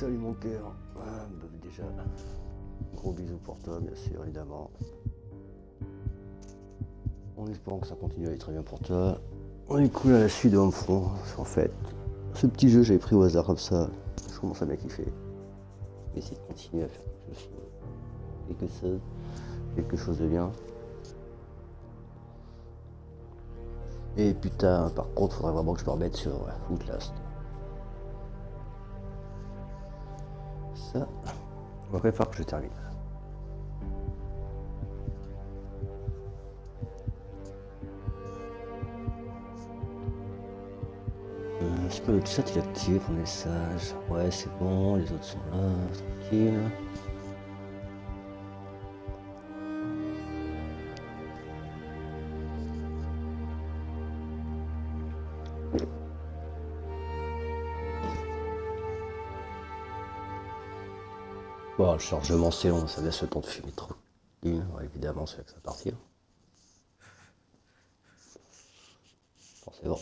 Salut mon cœur. Ah, bah, déjà, gros bisous pour toi, bien sûr, évidemment. En espérant que ça continue à aller très bien pour toi. On est cool à la suite de Homefront. En fait, ce petit jeu, j'avais pris au hasard comme ça. Je commence à bien kiffer. Essayer de continuer à faire quelque chose, quelque chose de bien. Et putain, par contre, faudrait vraiment que je me remette sur Outlast. On va faire que je termine. Euh, je peux le chat il est activé pour message. Ouais c'est bon, les autres sont là, tranquille. Bon, le chargement c'est long, ça laisse le temps de fumer trop. Ouais, évidemment, c'est que ça partir. Bon, c'est bon.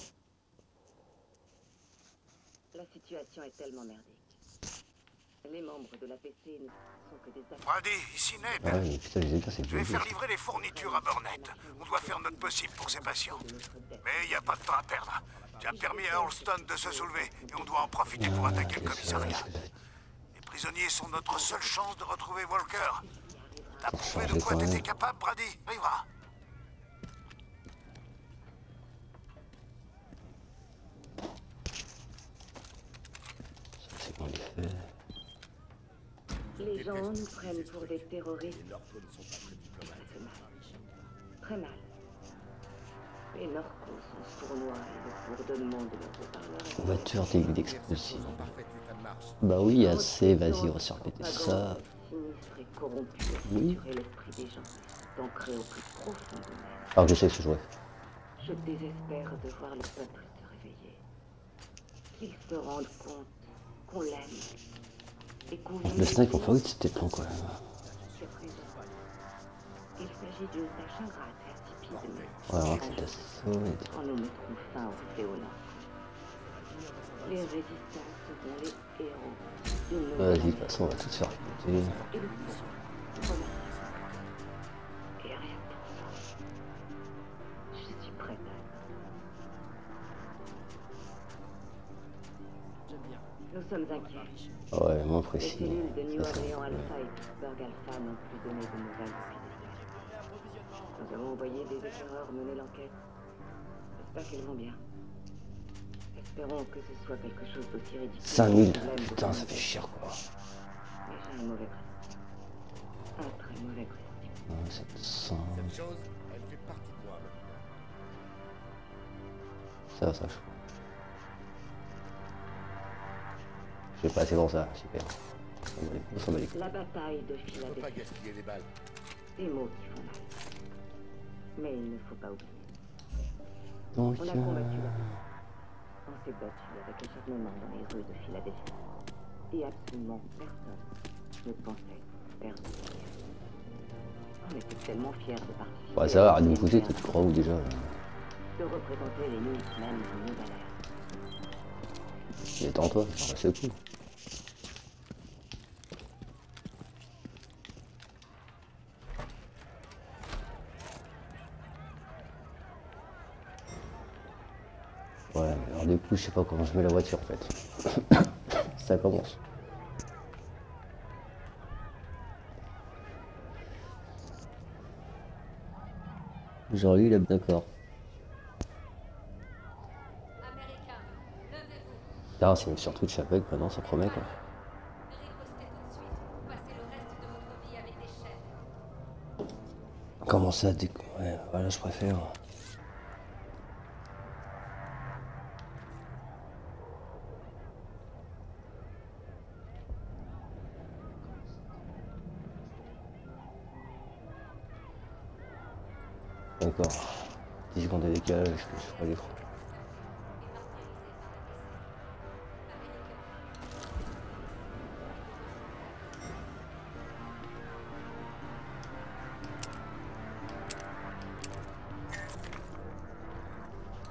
La situation est tellement merdique. Les membres de la PC ne sont que des. Brady, ici Ned. Ah putain, les Je vais faire livrer les fournitures à Burnett. On doit faire notre possible pour ces patients. Mais il n'y a pas de temps à perdre. Tu as permis à Holston de se soulever et on doit en profiter pour attaquer le commissariat. Les prisonniers sont notre seule chance de retrouver Walker. T'as prouvé de quoi t'étais capable, Brady Arrivera. C'est bon, les faits. Les gens nous prennent pour des terroristes. Très mal. Les narcos sont sournois et le bourdonnement de leurs haut-parleurs. Voiture début d'explosion. Bah oui, assez, vas-y, on va se répéter ça. Oui. Alors que je sais que je jouais. Je désespère de voir le peuple se réveiller. Qu'il se rende compte qu'on l'aime et qu'on Le snipe en favori, c'était plan quoi. C'est. Il s'agit d'une tâche ingrate et Ouais, alors que c'était solide. quand nous mettrons fin au fléau les résistants les Vas-y, de toute façon, on va tout se faire à... Nous sommes inquiets. Ouais, moins Les précis. cellules de New Orleans Alpha et Pittsburgh Alpha n'ont plus donné de nouvelles depuis des. Nous avons envoyé des éclaireurs mener l'enquête. J'espère qu'elles vont bien. Espérons que ce soit quelque chose d'aussi ridicule. 5000, que le problème de putain, ça fait chier quoi. Mais j'ai un mauvais. Un très mauvais prestige. Ouais, 700. Cette chose, elle fait partie de moi Ça, maintenant. ça, je crois. Je vais passer dans ça, super. On va les- on s'en bat les couilles. La bataille de Je peux pas Philadelphie. gaspiller les balles. Des mots qui font mal. Mais il ne faut pas oublier. Donc, On a combattu là. On s'est battu avec acharnement dans les rues de Philadelphie. Et absolument personne ne pensait perdre. On était tellement fiers de participer. ouais, ça va, à nous cette coûter, guerre, tu te crois où déjà De représenter les Newsmen d'une nouvelle ère. Détends-toi, ouais, c'est cool. Ouais, alors du coup, je sais pas comment je mets la voiture en fait. Ça commence. Genre lui, il est d'accord. Là, c'est sur Twitch avec, maintenant ça promet quoi. Comment ça déc... Ouais, voilà, je préfère. D'accord. 10 secondes de décalage, je je crois les fous.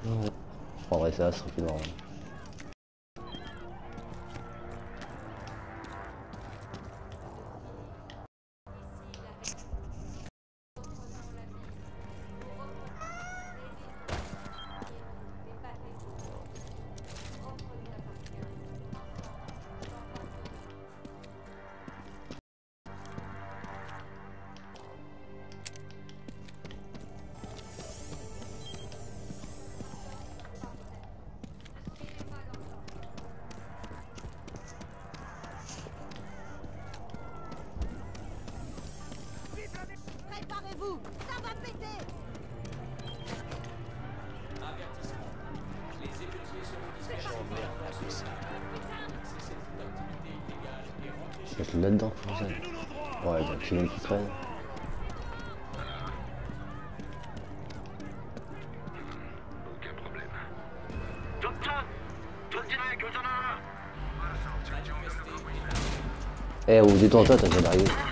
Ouais. Je prendrais ça, ce serait Eh, ou détends-toi, t'as déjà d'arriver.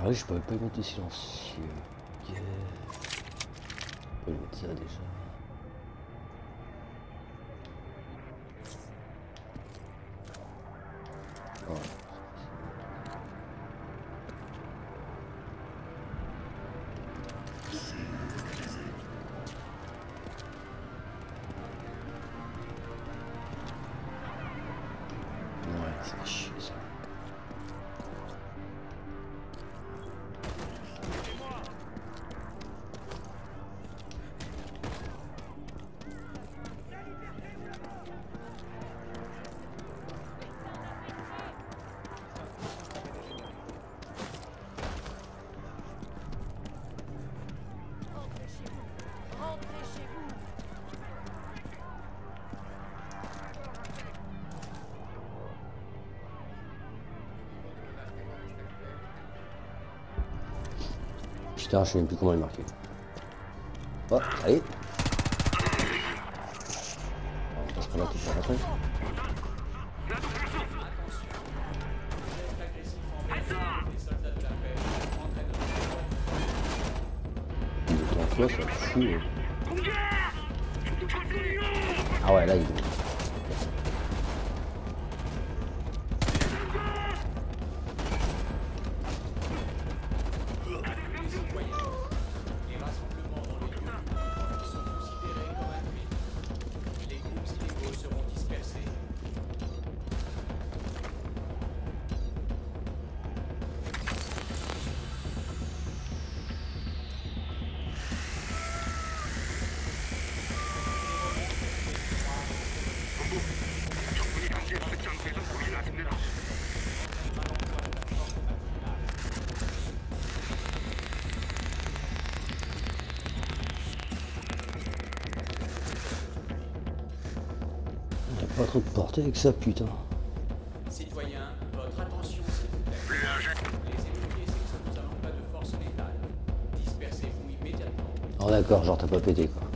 Ah oui, je pourrais pas mettre de silencieux. Yeah. Je peux y mettre ça déjà. Putain, je sais même plus comment les marquer. Oh, allez Pas trop de portée avec ça, putain. Citoyens, votre attention s'il vous plaît. Les émeutiers s'exposent à l'emploi de force létale. Dispersez-vous immédiatement. Oh d'accord, genre t'as pas pété quoi.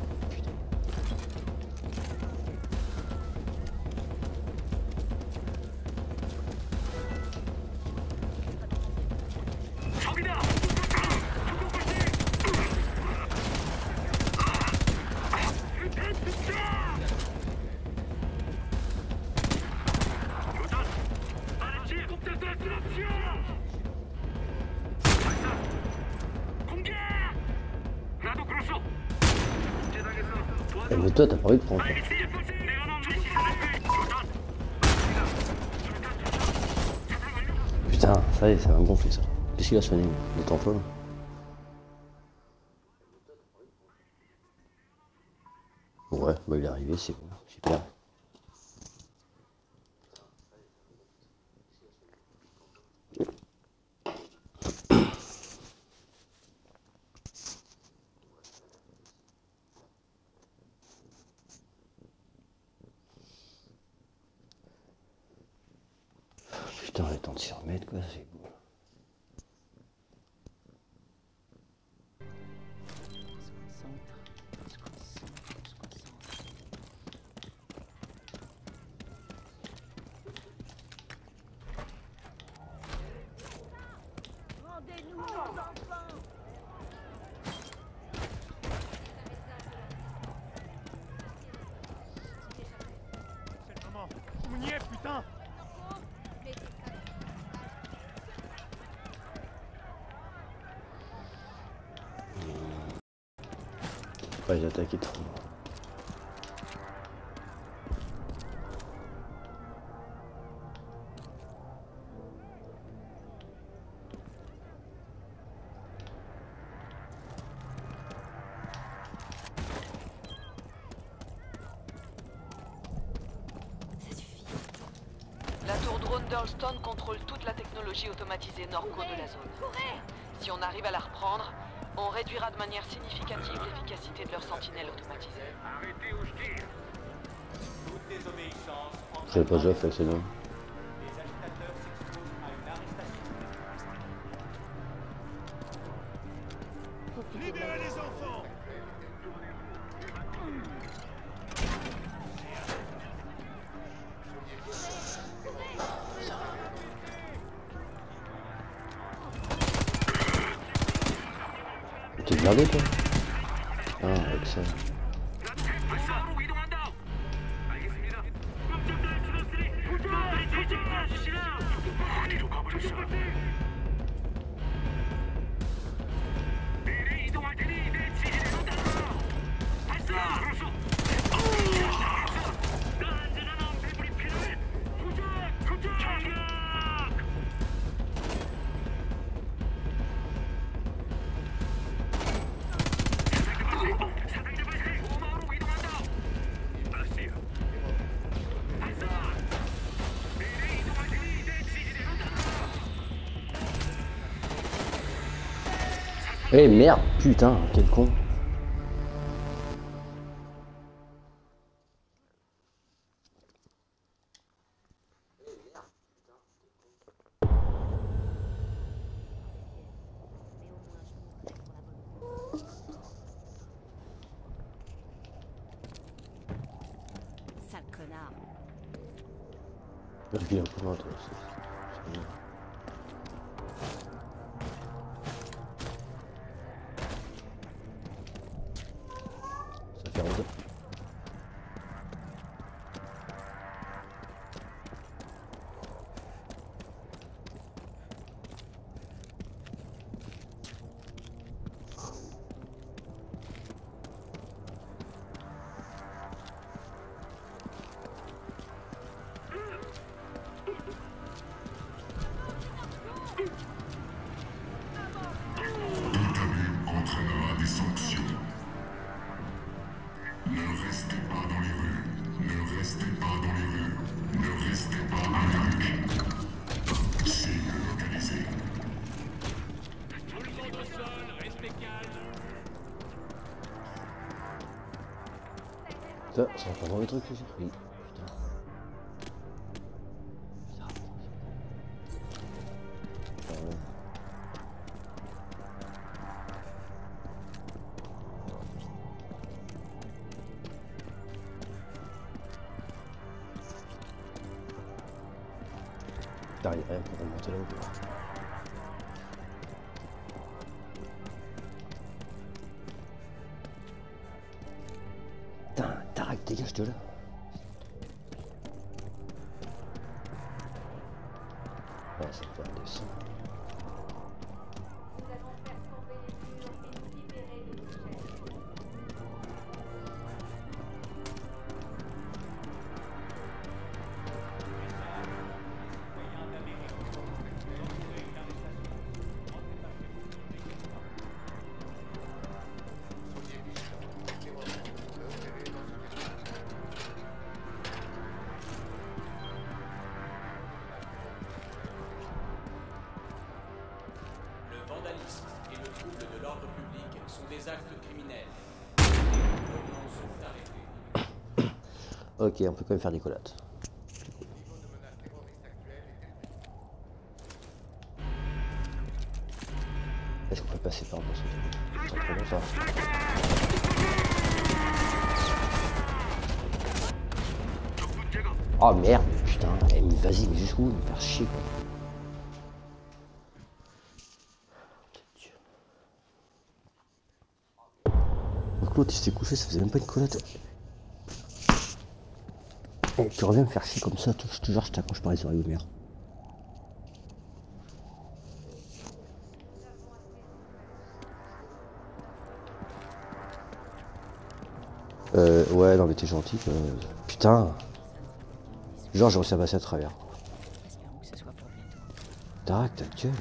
Putain, ça y est, ça va me gonfler ça. Qu'est-ce qu'il a sonné Le tampon Ouais, bah il est arrivé, c'est bon, super. De s'y remettre quoi, attaquer de suffit. La tour drone d'Earlstone contrôle toute la technologie automatisée Norco de la zone. Si on arrive à la reprendre, on réduira de manière significative l'efficacité de leurs sentinelles automatisées. Toute désobéissance Je savais pas déjà fait, c'est Eh merde, putain, quel con. Ça, ça va pas dans les trucs ici Oui, putain. Bizarre. Actes criminels. Ok, on peut quand même faire des collates. Est-ce qu'on peut passer par là C'est. Oh merde, putain, eh, vas-y, mais jusqu'où Me faire chier quoi. L'autre il s'est couché, ça faisait même pas une collate. Eh, tu reviens me faire chier comme ça, je te jure, je t'accroche par les oreilles merde. Euh, ouais, non mais t'es gentil. Putain. Genre j'ai réussi à passer à travers. Tac, ta gueule.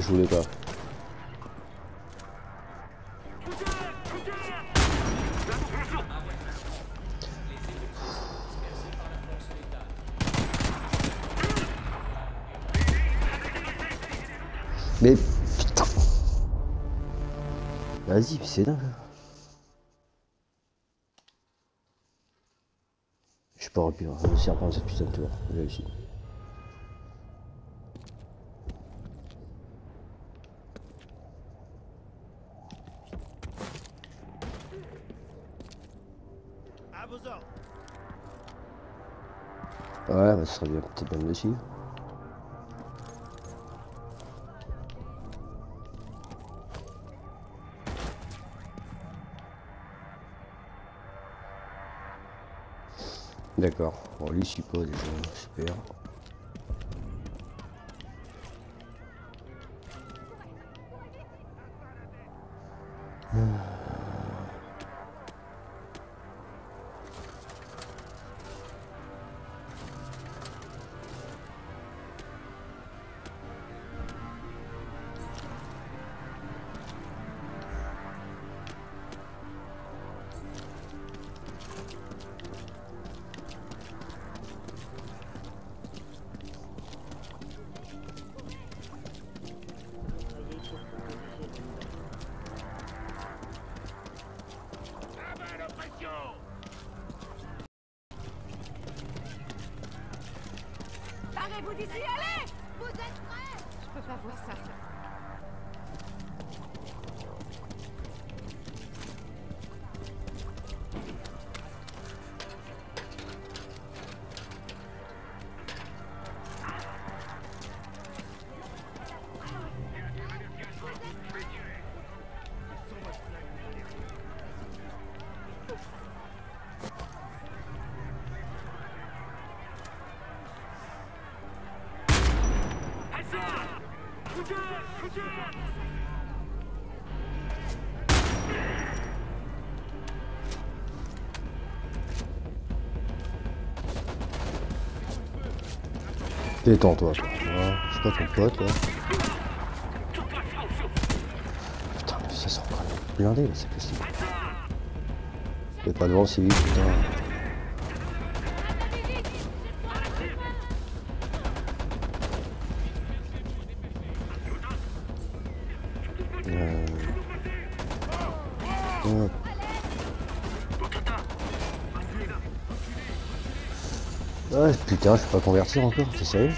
Je voulais pas. Mais putain Vas-y, c'est dingue. Je suis pas repris, je me sers pas cette putain de tour. J'ai réussi. À vos ordres. Ouais, bah, ce serait bien peut-être bien aussi. D'accord. Bon, lui, pas déjà. Super. Détends-toi, toi. Je suis pas ton pote, là. Putain, mais ça quand même blindé, là, c'est possible. Fais pas devant si vite, putain. Putain, je peux pas convertir encore, t'es sérieux?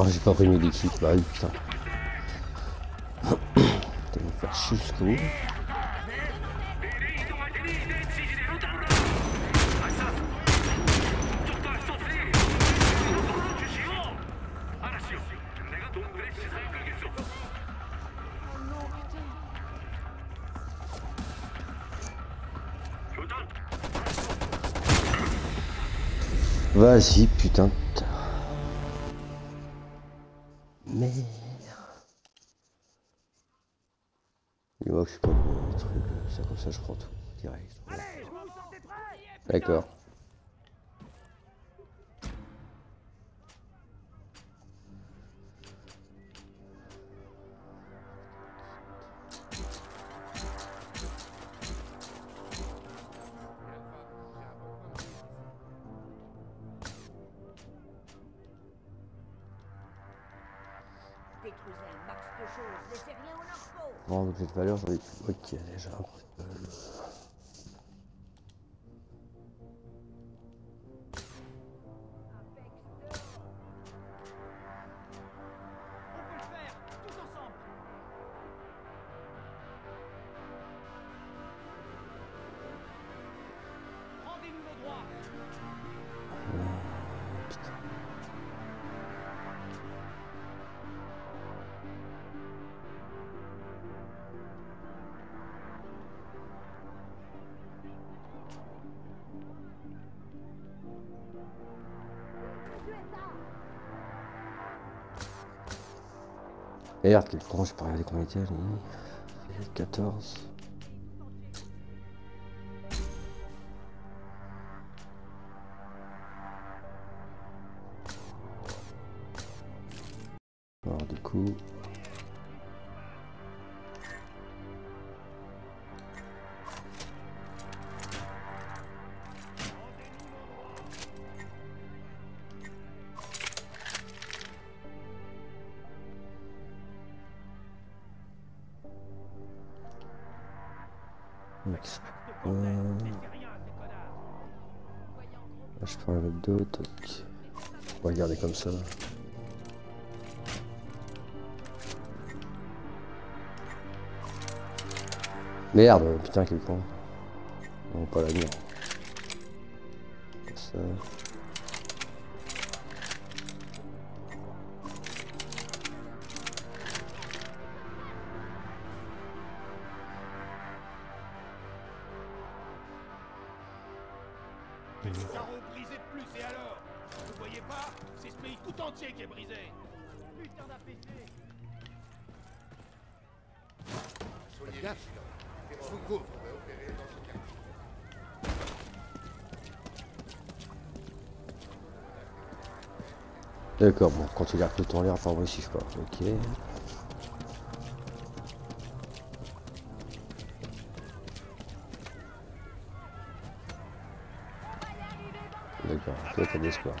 Oh, j'ai pas pris mes d'équipe, bah putain. Putain, me faire chier. Vas-y, putain. Bon, Merde, quel con, j'ai pas regardé combien il était, lui. 14. Ça. Merde, putain, quel con. Non, pas la. Comme ça. Carreau C'est ce pays tout entier qui est brisé Putain d'APC Soyez vigilants. Je vous couvre. On va opérer dans ce quartier. D'accord, bon, quand que le temps en l'air, enfin, moi aussi, je pas. Ok. D'accord, toi, t'as de l'espoir.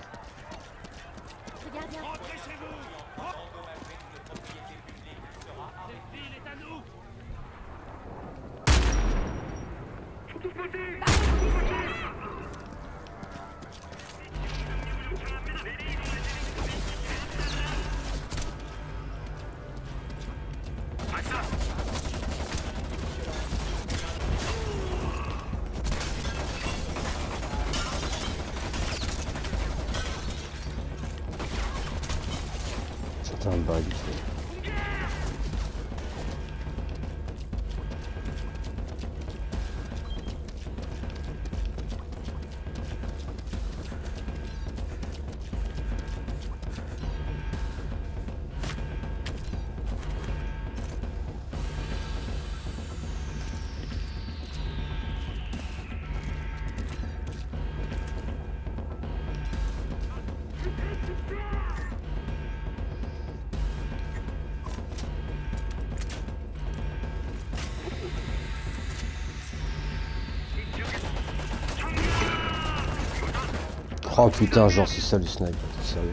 Oh putain, genre c'est ça le snipe, t'es sérieux.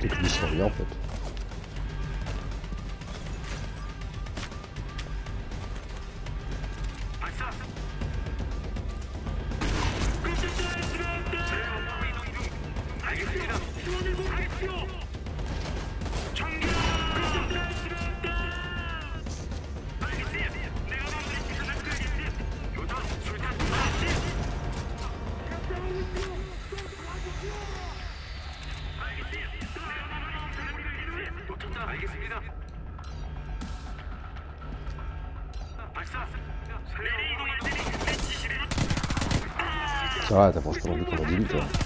Lui sur rien en fait. Ça va, t'approches pas non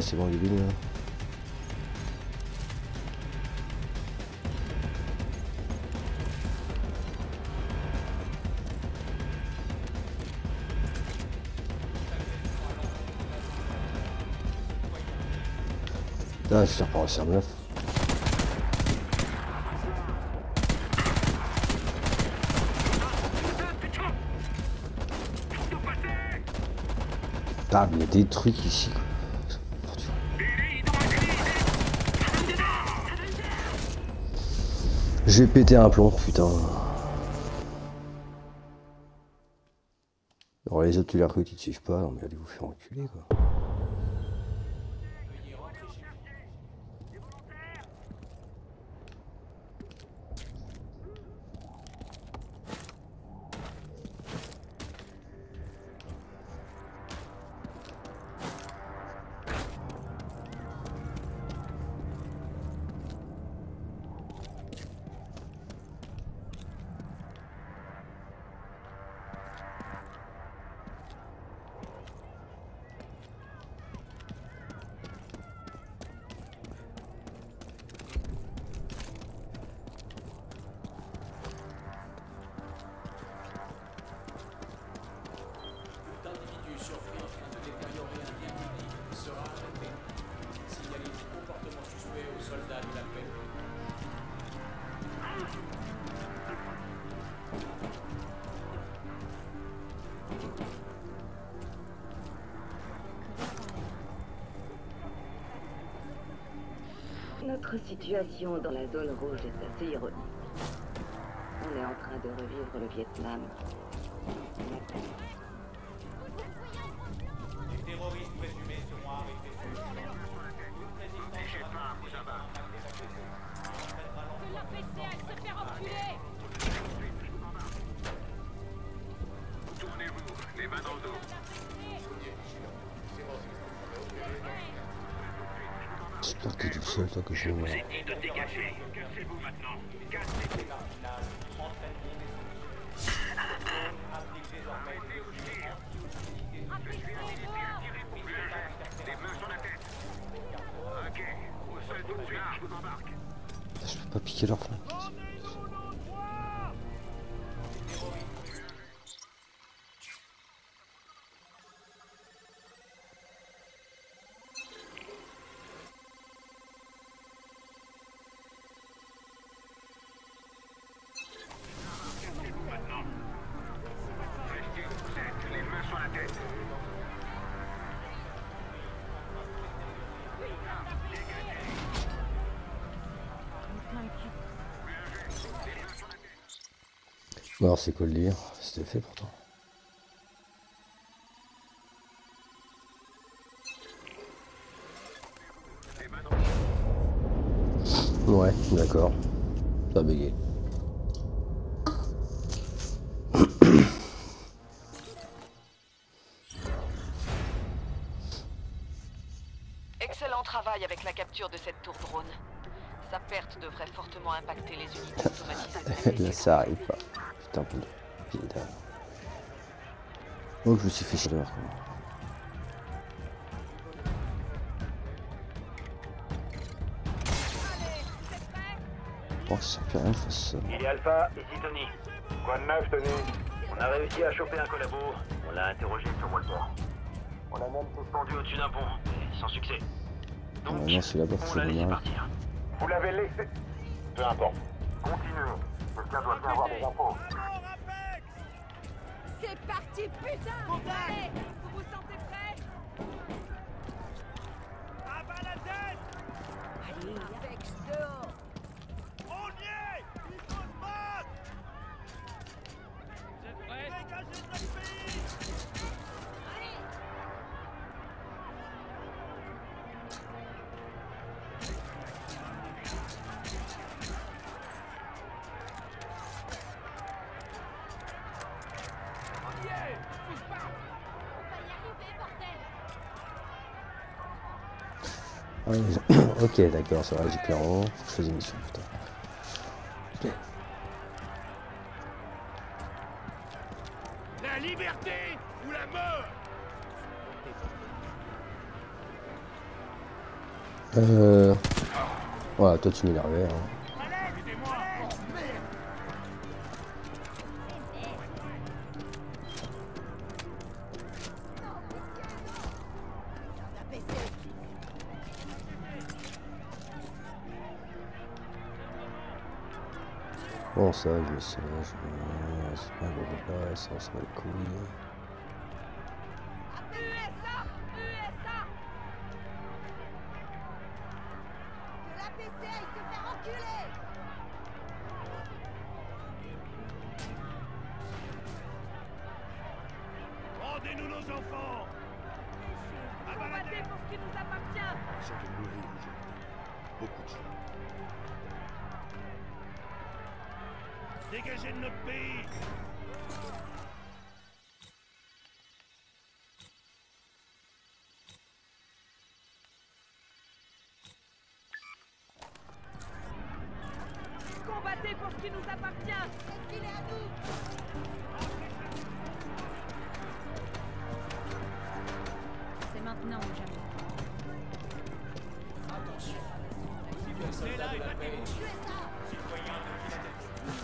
Ouais, c'est bon, il est là. Putain, je pas me Putain, il y a des trucs ici. J'ai pété un plomb, putain. Alors les autres, tu les recrutes, ils te suivent pas. Non mais allez vous faire enculer quoi. Situation dans la zone rouge est assez ironique. On est en train de revivre le Vietnam. Alors c'est quoi le lire C'était fait pourtant. Ouais, d'accord. Ça a bugué. Excellent travail avec la capture de cette tour drone. Sa perte devrait fortement impacter les unités automatisées. Là, ça arrive pas. Putain, putain. putain. Oh, je me suis fait quoi. Oh, ça fait rien, ça. Il est Alpha, ici Tony. Quoi de neuf, Tony On a réussi à choper un collabo. On l'a interrogé sur Walter. On l'a même suspendu au-dessus d'un pont, mais sans succès. Donc, Normalement, c'est là-bas, on l'a laissé partir. Vous l'avez laissé Peu importe. Continuez. Quelqu'un doit bien avoir des infos. C'est parti, putain. Allez, eh, Vous vous sentez prêts À bas la tête. Allez, avec dehors. Ok, d'accord, ça va, j'ai clairement. Faut que je fasse des missions, putain. Ok. La liberté ou la mort Euh. Voilà, toi tu m'énervais. Hein. Bon, ça, je le sais, je. C'est pas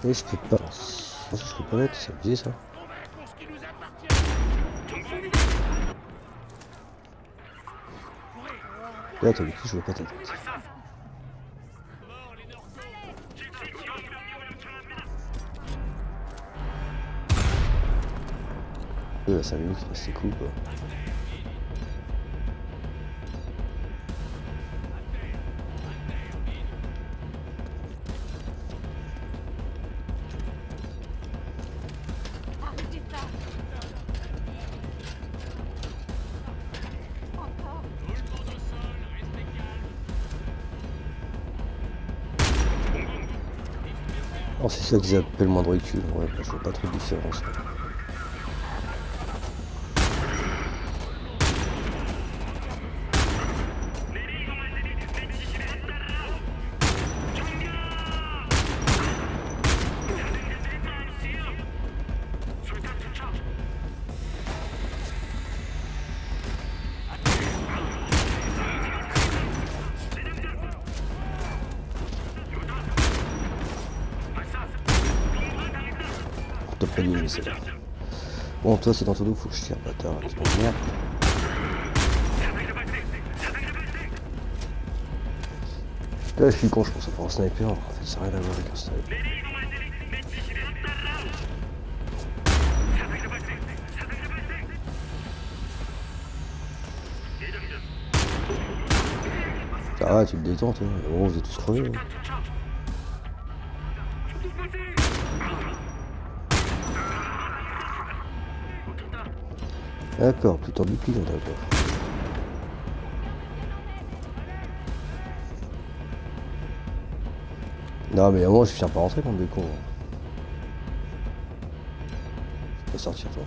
Et je peux pas. Je peux pas mettre, c'est abusé ça. Là, t'as vu qui je vois pas ta tête. Euh, 5 minutes, c'est cool quoi. Ça qu'ils appellent moins de recul. Ouais, bah, je vois pas trop de différence. Mais c'est. Bon, toi, c'est dans ton dos, faut que je tire, bâtard. Tu m'emmerdes. Là, je suis con, je pense à un sniper. En fait, ça n'a rien à voir avec un sniper. Ça va, tu te détends, toi. Bon, vous êtes tous crevés. hein. D'accord, tendu que lui, d'accord. Non, mais à moment, je viens pas rentrer, bande de con. Tu peux sortir, toi.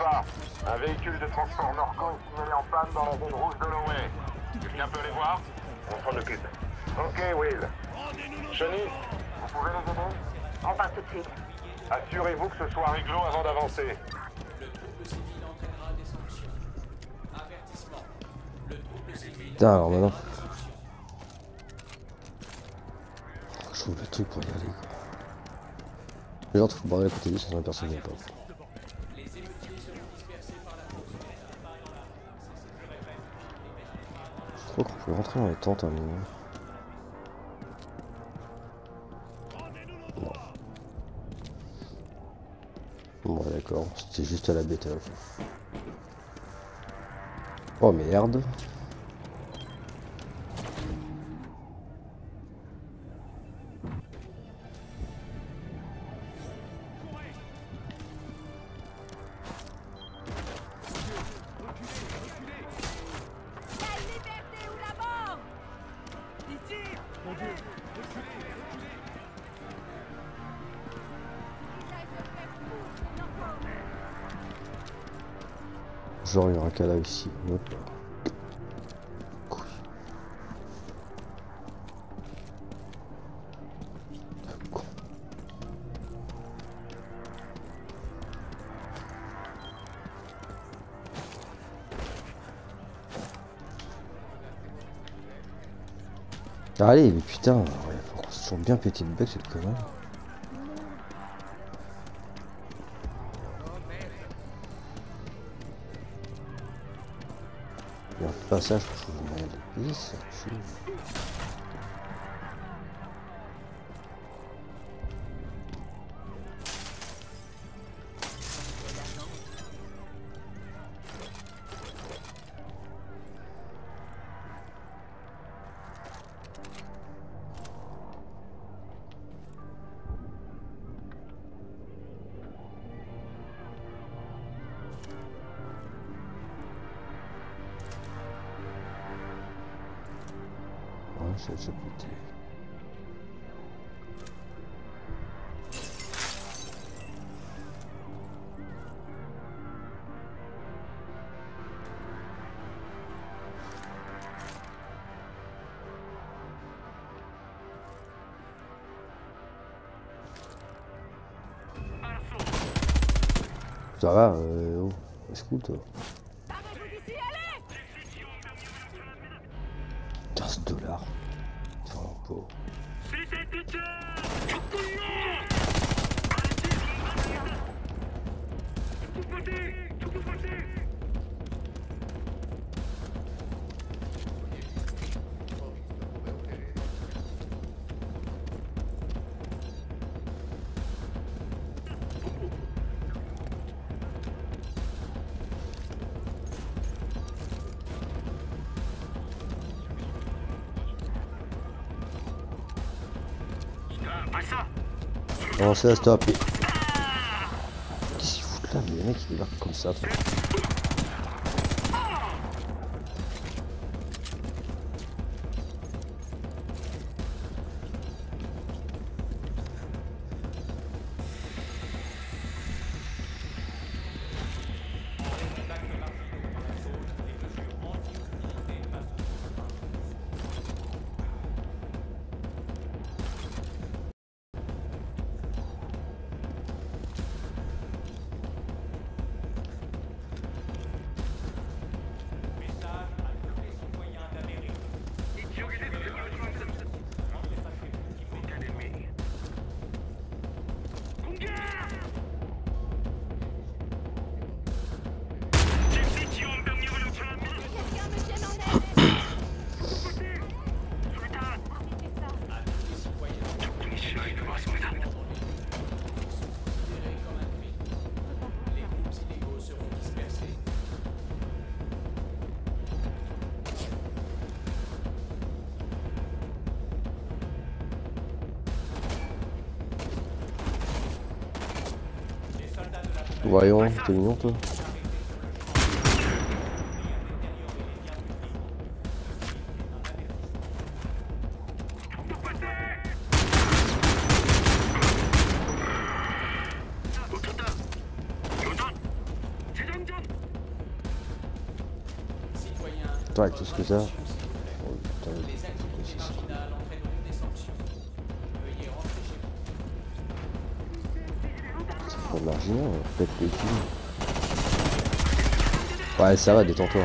Un véhicule de transport Norco est signalé en panne dans la zone rouge de Loway. Tu viens un peu les voir On s'en occupe. Ok, Will. Johnny, vous pouvez les aider On va tout de suite. Assurez-vous que ce soit réglo avant d'avancer. Le trouble civil entraînera des sanctions. Avertissement. Le trouble civil Putain, alors maintenant. Je trouve le truc pour y aller quoi. Genre, faut barrer à côté de lui, sinon personne pas. Les émeutiers seront dispersés par la route. Je crois qu'on peut rentrer dans les tentes un moment. Non. Bon, d'accord, c'était juste à la bêta. Oh merde. Ici. Con. Allez, mais putain, toujours bien péter le bec cette connerie. Passage je de Avancez à stop. Qu'est-ce qu'ils foutent là Mais les mecs ils débarquent comme ça. toi. Voyons, t'es mignon toi. Toi avec tout ce que ça. Ouais ça va, détends-toi.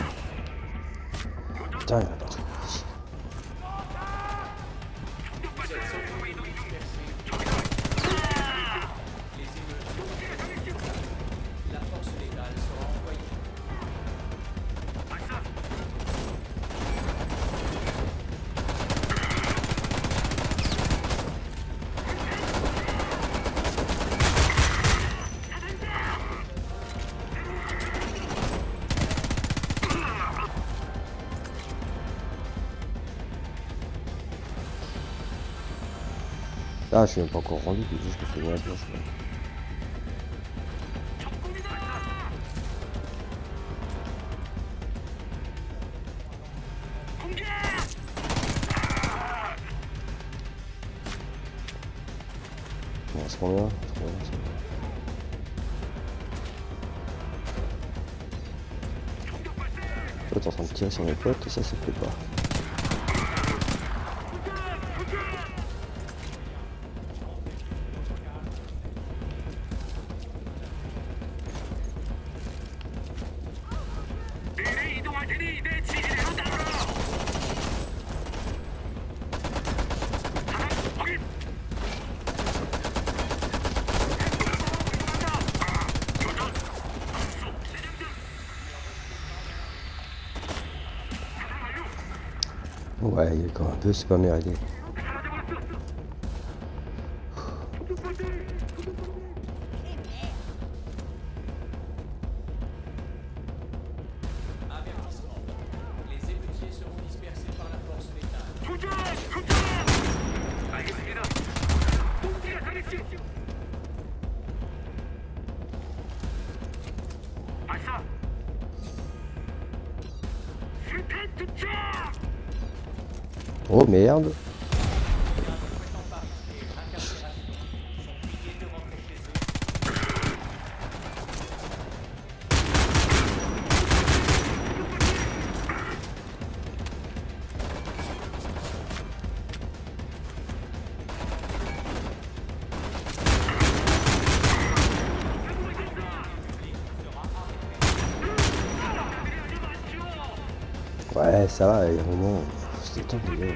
Suis même pas encore rendu, que c'est bien planche. quoi. Bon, c'est combien C'est t'es en sur mes potes ça, ça te plaît pas. Deux, c'est pas mérité. Ouais, ça va, il y a un moment, c'était temps les gars.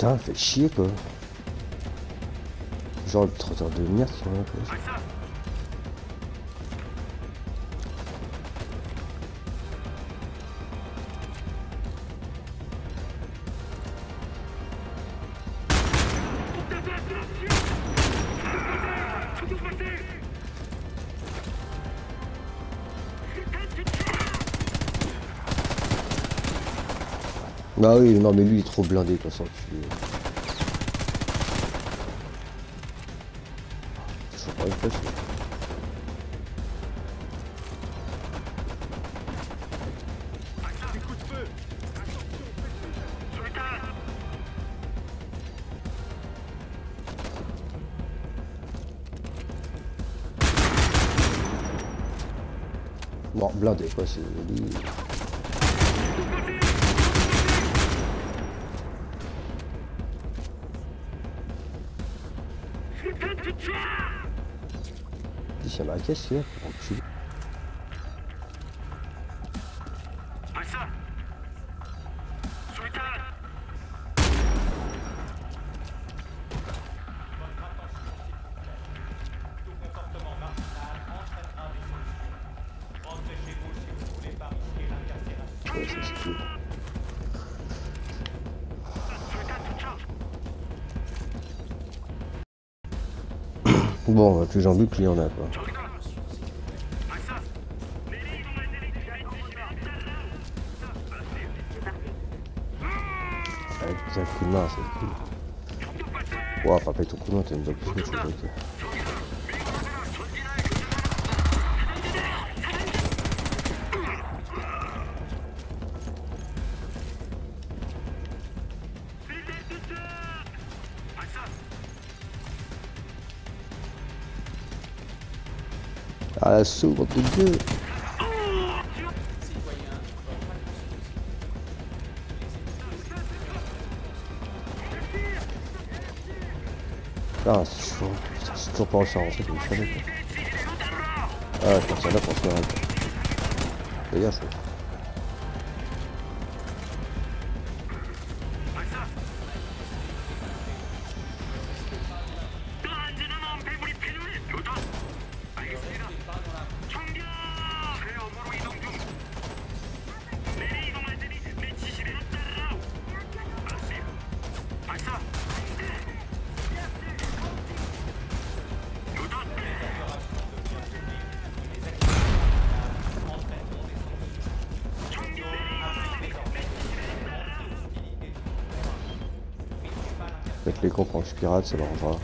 Putain, fait chier quoi. Genre le trotteur de merde qui en Bah oui, non mais lui il est trop blindé de toute façon. Ah, pas une flèche. Bon, blindé quoi, c'est... risquer l'incarcération. Ouais, ça c'est cool. Bon, plus j'en doute, plus il y en a quoi. De main, c'est cool. Ouah, enfin, pas ton coup de main, t'as une bonne plus vite, ok. Ah, la Ah, c'est chaud. Putain, c'est toujours pas réussi à rentrer fallait. quoi. Ah, je pense à là pour se faire. D'ailleurs, chaud. Avec les pirate, ça l'arrangera.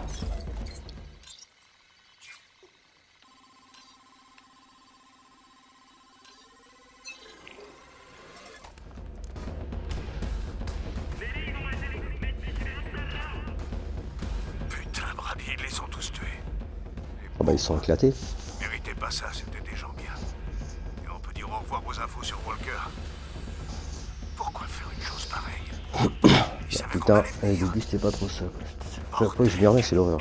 Putain, Brady, ils les ont tous tués. Ah bah ils sont éclatés. Méritez pas ça, c'était des gens bien. Et on peut dire au revoir aux infos sur Walker. Pourquoi faire une chose pareille? Ils Putain, venir. Gugus c'était pas trop ça. Que je m'y remets, c'est l'horreur.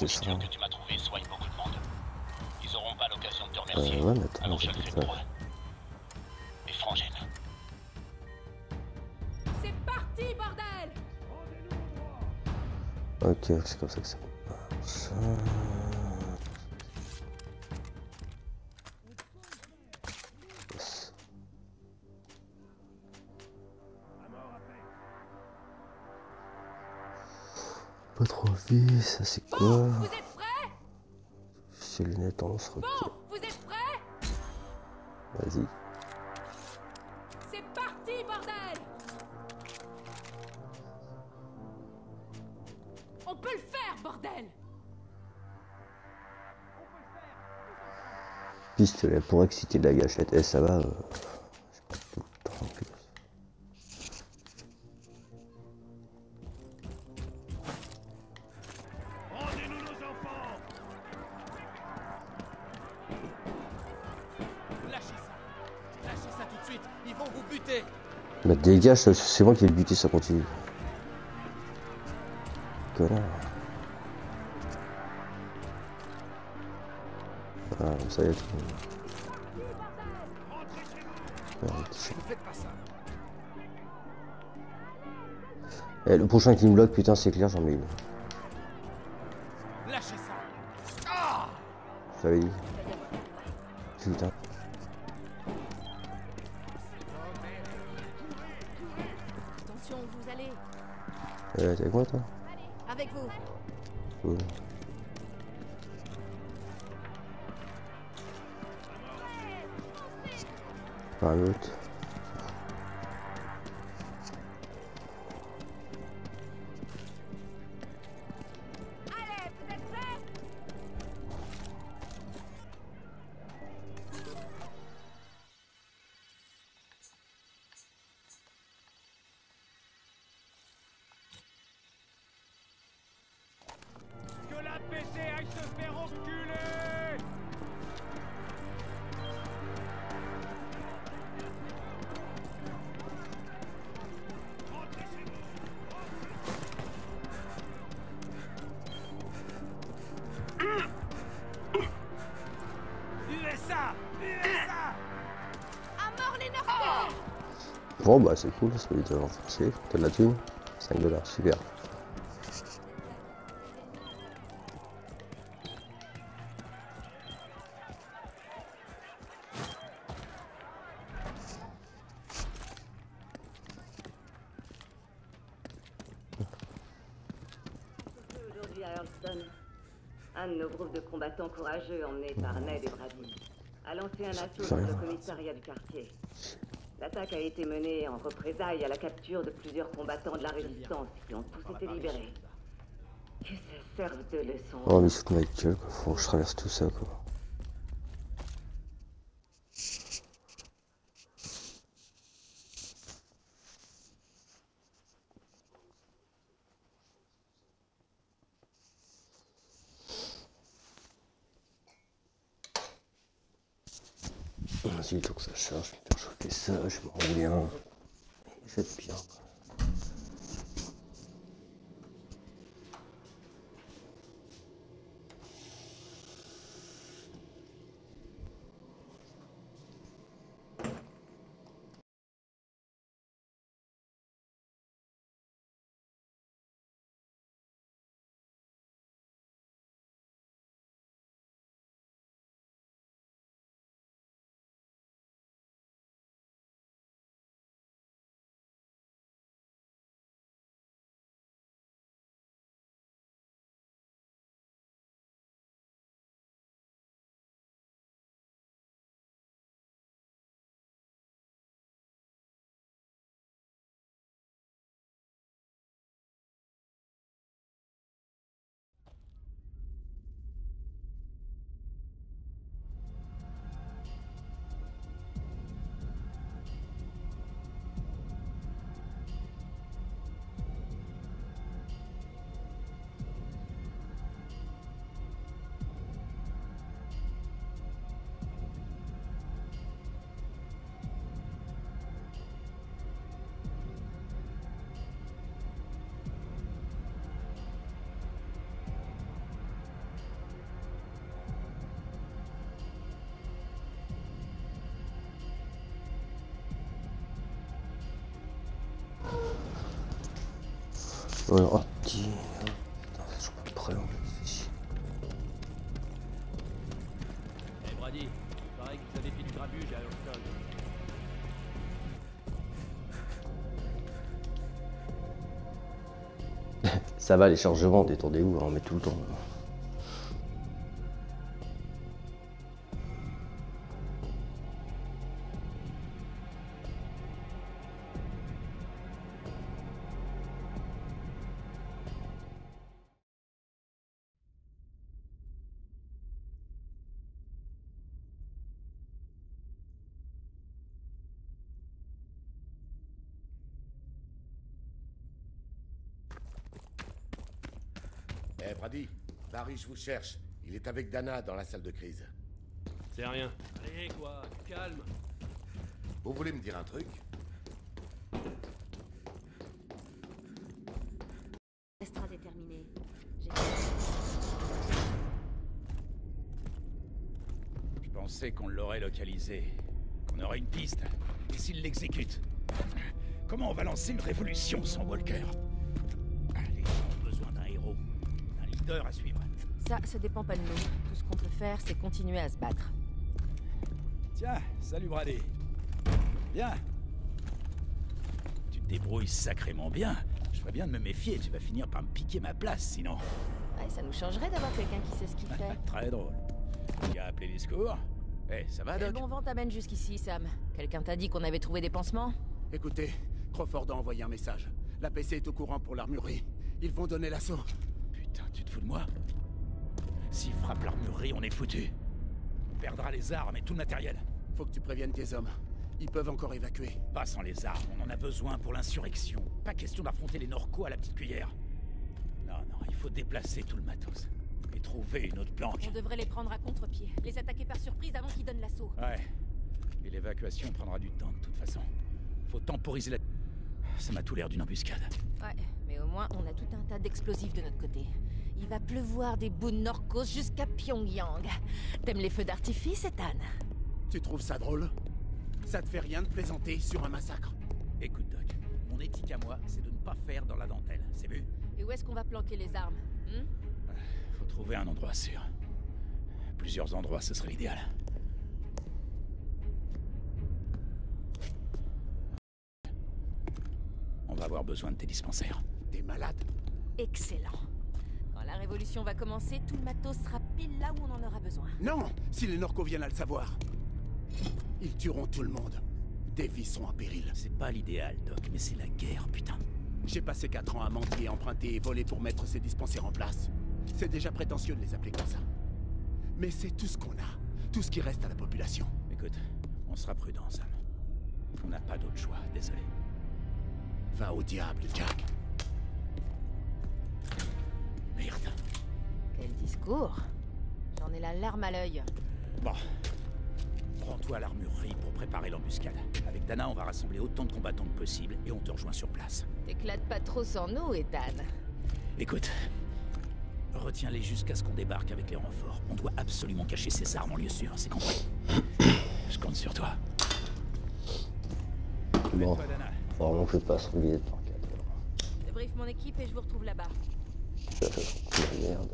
Ça. fournitures que tu m'as trouvées soignent beaucoup de monde. Ils auront pas l'occasion de te Euh, remercier. ouais, mais attends, Alors je j'ai le fait fais ça. pour eux. Et Frangène. C'est parti, bordel Ok, c'est comme ça que ça marche. Pas trop vite, ça c'est quoi? Vous êtes prêts? C'est lunettes en lance Bon, ok. vous êtes prêts? Vas-y. C'est parti, bordel On peut le faire, bordel Pistolet pour exciter de la gâchette. Eh, ça va. euh, Bah dégage, c'est moi qui ai le buté, ça continue. Connard. Ah, ça y est. Eh, le prochain qui me bloque, putain, c'est clair, j'en mets une. Lâchez ça. Je t'avais dit. Putain. Euh, t'es avec toi Avec vous. Cool. Bon bah c'est cool, ça va être renforcé, t'as de la thune 5 dollars, super. Aujourd'hui à Earlston, un de nos groupes de combattants courageux emmenés par Ned et Brady a lancé un assaut sur le commissariat du quartier. L'attaque a été menée en représailles à la capture de plusieurs combattants de la résistance qui ont tous été libérés. Que ça serve de leçon. Oh mais c'est ma gueule quoi, faut que je traverse tout ça quoi. Ouais, oh, petit. Putain, c'est toujours pas prêt en fait. chiant. Eh Brady, il paraît que vous avez fait du grabuge à Hearthstone. Ça va les chargements, détendez-vous, on met tout le temps. Je vous cherche. Il est avec Dana dans la salle de crise. C'est rien. Allez, quoi, calme. Vous voulez me dire un truc? Restera déterminé. J'ai- Je pensais qu'on l'aurait localisé, qu'on aurait une piste. Et s'il l'exécute? Comment on va lancer une révolution sans Walker? Les gens ont besoin d'un héros, d'un leader à suivre. Ça, ça dépend pas de nous. Tout ce qu'on peut faire, c'est continuer à se battre. Tiens, salut Brady. Bien. Tu te débrouilles sacrément bien. Je ferais bien de me méfier, tu vas finir par me piquer ma place sinon. Ouais, ça nous changerait d'avoir quelqu'un qui sait ce qu'il fait. Très drôle. Tu as appelé les secours Eh, ça va, Quel Doc? bon vent t'amène jusqu'ici, Sam Quelqu'un t'a dit qu'on avait trouvé des pansements? Écoutez, Crawford a envoyé un message. La PC est au courant pour l'armurerie. Ils vont donner l'assaut. Putain, tu te fous de moi? S'ils frappent l'armurerie, on est foutu. On perdra les armes et tout le matériel. Faut que tu préviennes tes hommes. Ils peuvent encore évacuer. Pas sans les armes, on en a besoin pour l'insurrection. Pas question d'affronter les Norcos à la petite cuillère. Non, non, il faut déplacer tout le matos. Et trouver une autre planque. On devrait les prendre à contre-pied, les attaquer par surprise avant qu'ils donnent l'assaut. Ouais. Et l'évacuation prendra du temps de toute façon. Faut temporiser la... Ça m'a tout l'air d'une embuscade. Ouais, mais au moins on a tout un tas d'explosifs de notre côté. Il va pleuvoir des bouts de Norcos jusqu'à Pyongyang. T'aimes les feux d'artifice, Ethan? Tu trouves ça drôle? Ça te fait rien de plaisanter sur un massacre Écoute, Doc, mon éthique à moi, c'est de ne pas faire dans la dentelle, c'est vu? Et où est-ce qu'on va planquer les armes hmm? Faut trouver un endroit sûr. Plusieurs endroits, ce serait l'idéal. On va avoir besoin de tes dispensaires. T'es malade? Excellent. La révolution va commencer, tout le matos sera pile là où on en aura besoin. Non Si les Norcos viennent à le savoir. Ils tueront tout le monde. Des vies seront en péril. C'est pas l'idéal, Doc, mais c'est la guerre, putain. J'ai passé 4 ans à mentir, emprunter et voler pour mettre ces dispensaires en place. C'est déjà prétentieux de les appeler comme ça. Mais c'est tout ce qu'on a. Tout ce qui reste à la population. Écoute, on sera prudent, Sam. On n'a pas d'autre choix, désolé. Va au diable, Jack. Merde. Quel discours J'en ai la larme à l'œil. Bon. Prends-toi à l'armurerie pour préparer l'embuscade. Avec Dana, on va rassembler autant de combattants que possible et on te rejoint sur place. T'éclates pas trop sans nous, Ethan. Écoute, retiens-les jusqu'à ce qu'on débarque avec les renforts. On doit absolument cacher ces armes en lieu sûr, c'est compris Je compte sur toi. Bon, faut vraiment que je passe le billet de par Débrief mon équipe et je vous retrouve là-bas. Merde.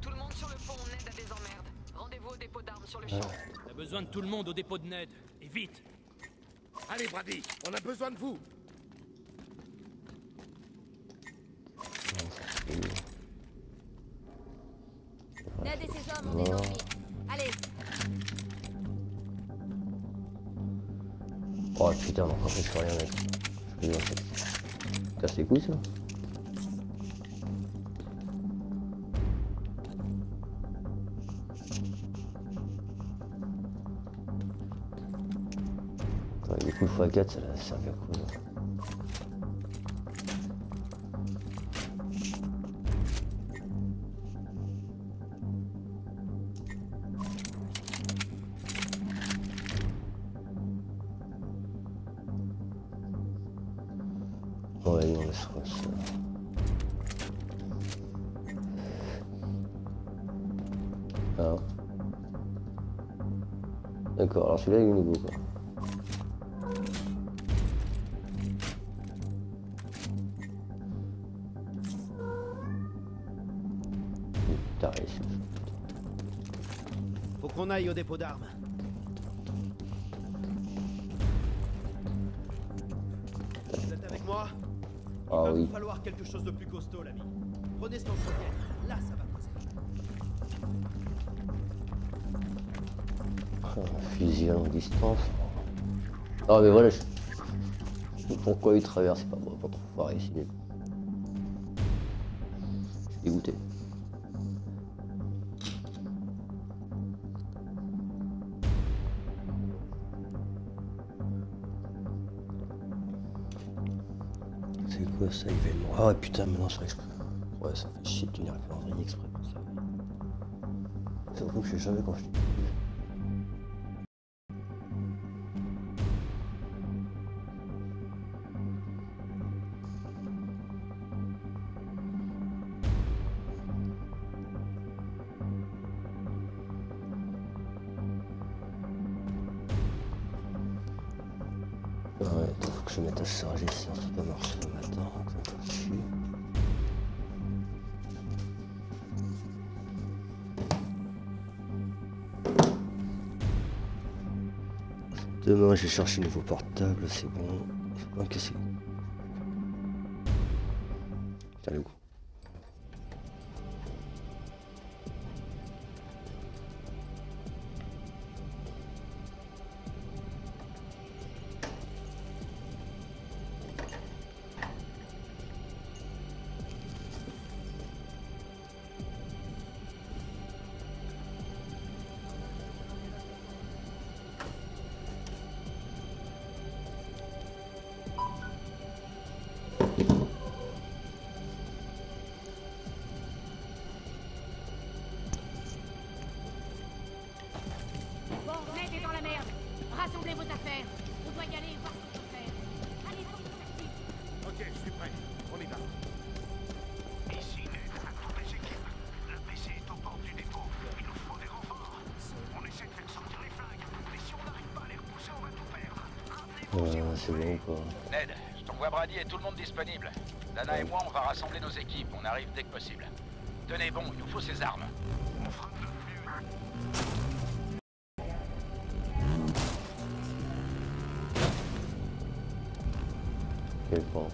Tout le monde sur le pont, Ned a des emmerdes. Rendez-vous au dépôt d'armes sur le champ. On a besoin de tout le monde au dépôt de Ned. Et vite Allez, Brady, on a besoin de vous Ned et ses hommes ont des ennemis. Allez Oh putain, encore je fais rien mec. Je lancer. Casse les ça. Coup le x4 ça l'a servi à quoi celui-là il est nouveau quoi. Faut qu'on aille au dépôt d'armes. Vous êtes avec moi? Il Ah va oui. vous falloir quelque chose de plus costaud, l'ami. Prenez ce lance-roquette. Là, ça va passer. Fusil à distance. Ah mais voilà, je... pourquoi il traverse, pas moi, pas nul. Je suis dégoûté. C'est quoi ça, événement Ah putain, maintenant je exprès. Ouais, ça fait chier de tenir le calendrier exprès pour ça. Surtout que je sais jamais quand je faut que je ça pas marcher le matin. Ça me fait chier. Demain j'ai cherché un nouveau portable, c'est bon. C'est bon, qu'est-ce que c'est? Il nous faut ses armes. On frappe plus. Quel bon.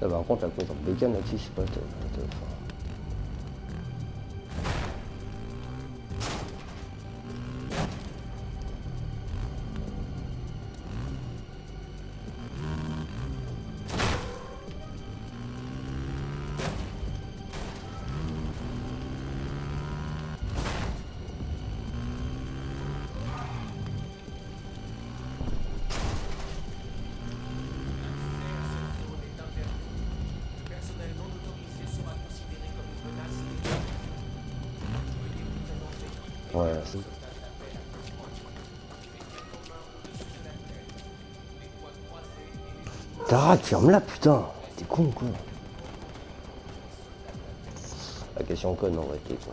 Ça, va, par contre, la cause en bécane là-dessus, je sais pas. Ah, fermes là, putain T'es con quoi La question conne, en vrai, qui est con.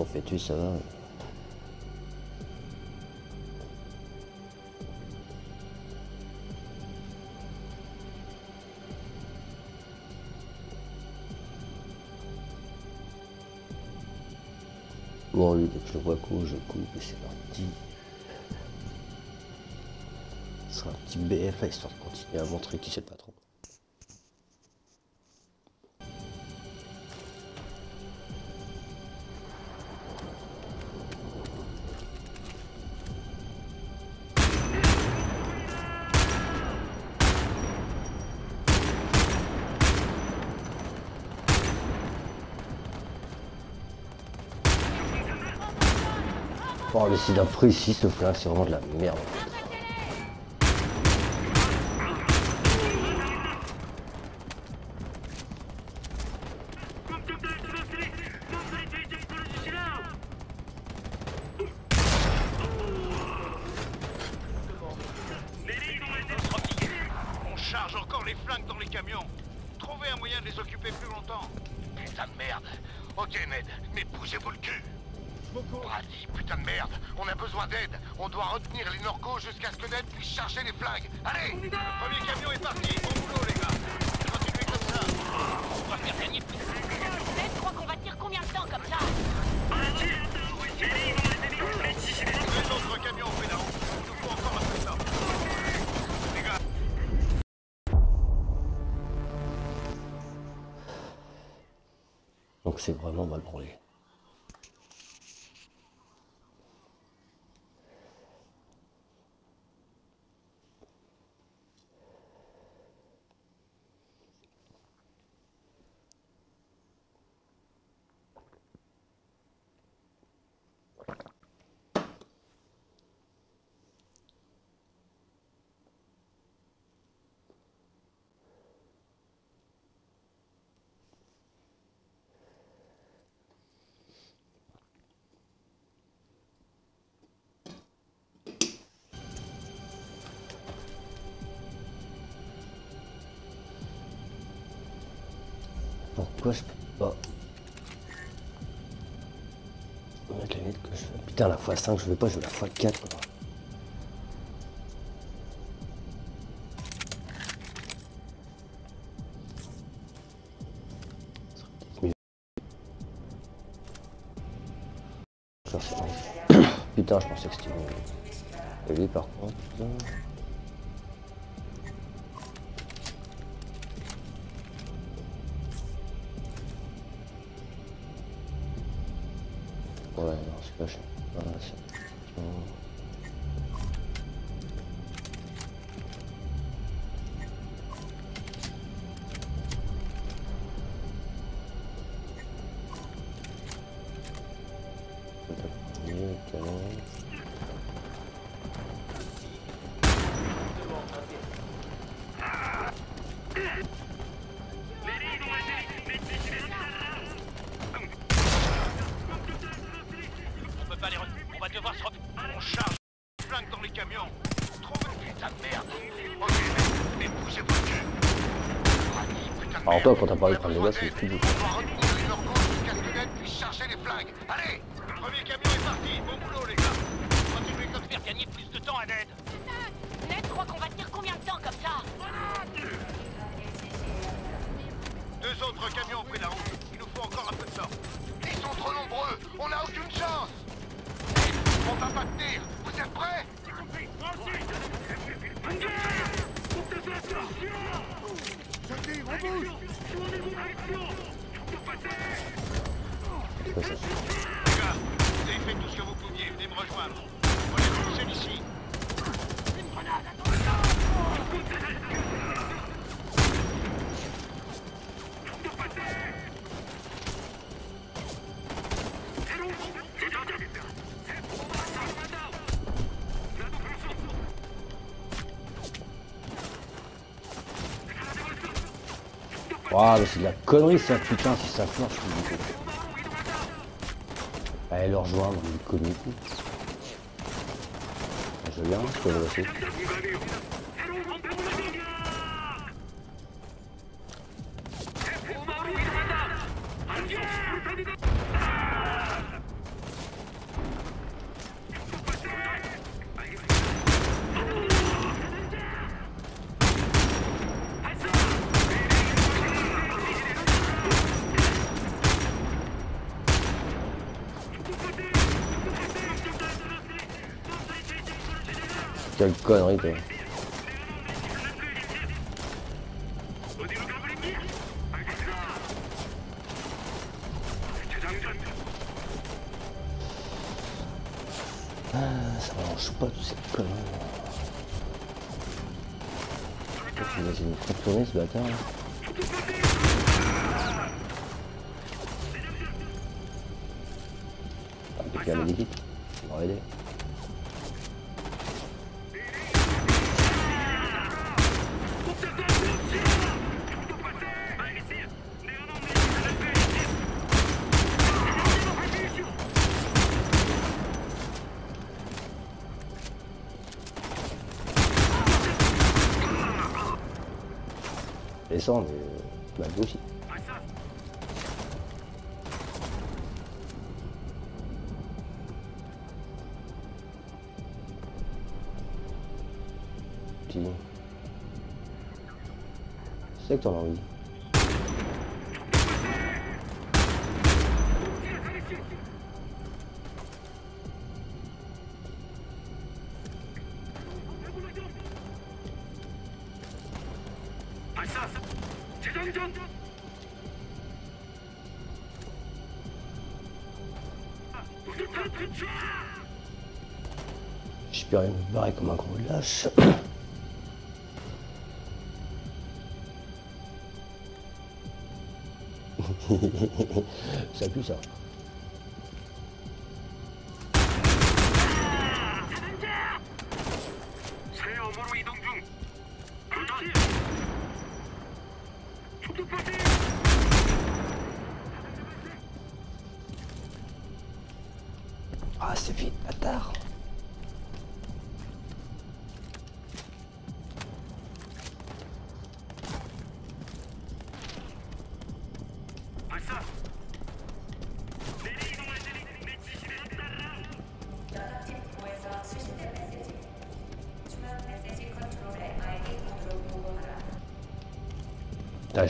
son fœtus, ça va. Bon, lui, dès que je le vois court, je coupe et c'est parti. Ce sera un petit BF histoire de continuer à montrer qui c'est le patron. Oh, les cidres après ici, ce là c'est vraiment de la merde. Pourquoi je peux pas Putain, la x5, je veux pas, je veux la x4. quoi là, c'est plus Ah, mais c'est de la connerie ça, putain, si ça flanche, je peux Allez le rejoindre, il connaît. Je viens, je peux le mais malgré aussi. C'est que t'en as envie. comme un gros lâche. ça pue ça.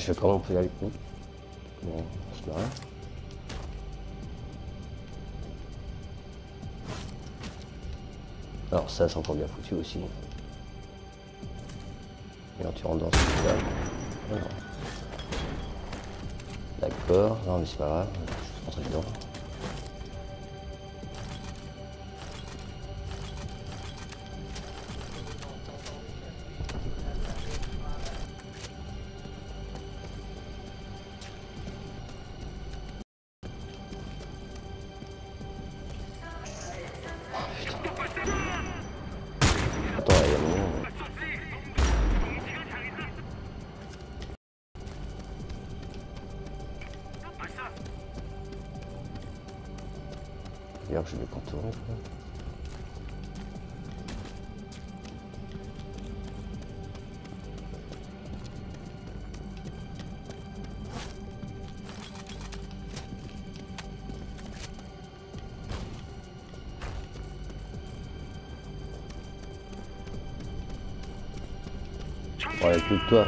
je vais quand même poser avec nous. Bon, c'est. Alors ça, c'est encore bien foutu aussi. Et alors tu rentres dans ce là. D'accord, non mais c'est pas grave, je suis rentré dedans. je vais contourner. Ouais, plus toi.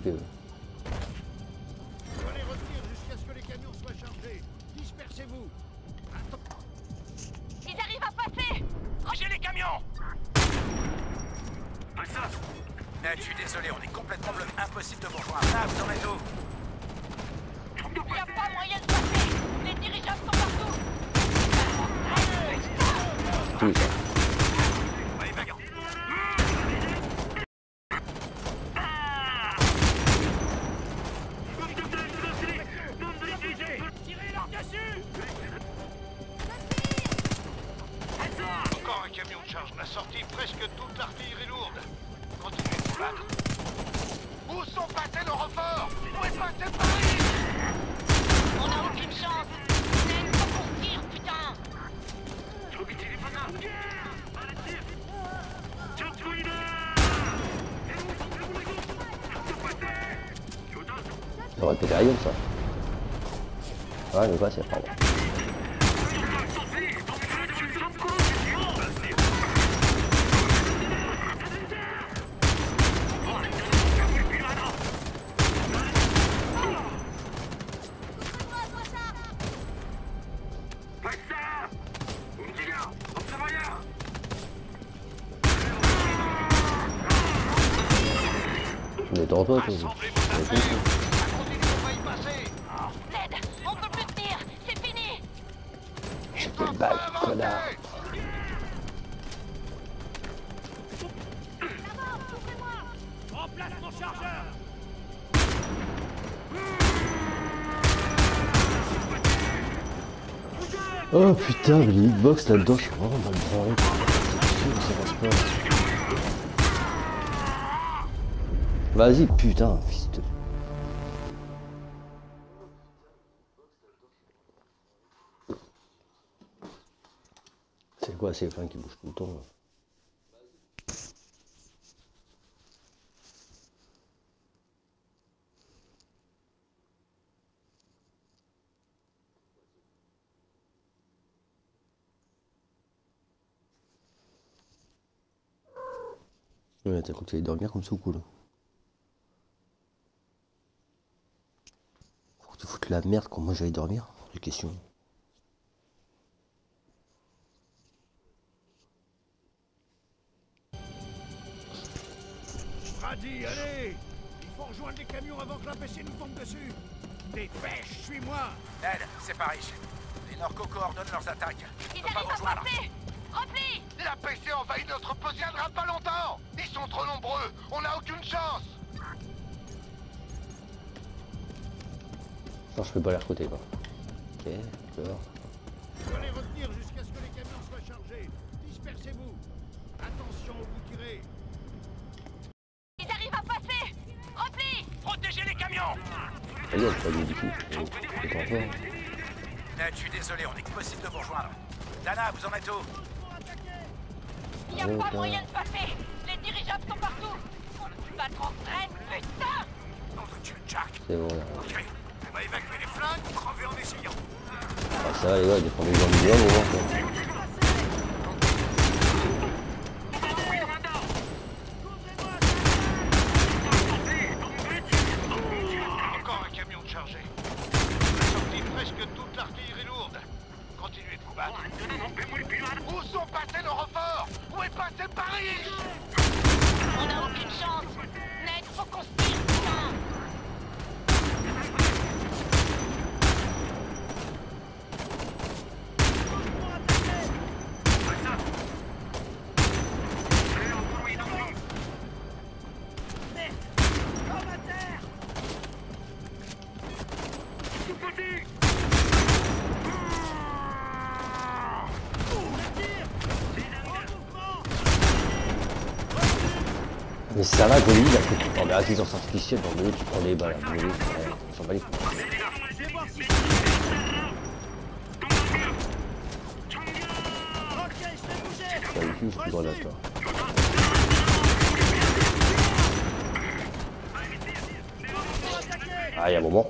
do. 还用说？啊，没关系，好。putain, mais les hitbox là-dedans, je suis vraiment mal branlé. Ça. Vas-y, putain, fils de... C'est quoi ces fins qui bougent tout le temps là? Ouais, t'as continué de dormir comme ça ou cool Faut que tu foutes la merde quand moi j'allais dormir Des questions. Brady, allez Il faut rejoindre les camions avant que l'APC nous tombe dessus Dépêche, suis-moi Ned, c'est Paris. Les Norco coordonnent leurs attaques. Ils On peut pas arrivent à rejoindre. La PC envahit notre poste, tiendra pas longtemps Ils sont trop nombreux, on n'a aucune chance Non, je peux pas les recruter quoi. Ok, d'accord. Vous allez retenir jusqu'à ce que les camions soient chargés. Dispersez-vous. Attention où vous tirez. Ils arrivent à passer Rempli Protégez les camions Vas-y, on peut pas du coup. C'est pas toi. Ned, je suis désolé, on est impossible de vous rejoindre. Dana, vous en êtes où? Il n'y a pas ouais. moyen de passer Les dirigeables sont partout On ne pas trop traîne, putain Nom de Dieu, Jack. C'est bon là. Ok. On va évacuer les flingues ou crever en essayant. Ah, ça va les gars, défendez les gens minimum au moins quoi. Mais ça va, Goli, il a pris oh, mais intelligence artificielle dans le tu prends les balles. On s'en bat les couilles. Ah, il y a un moment.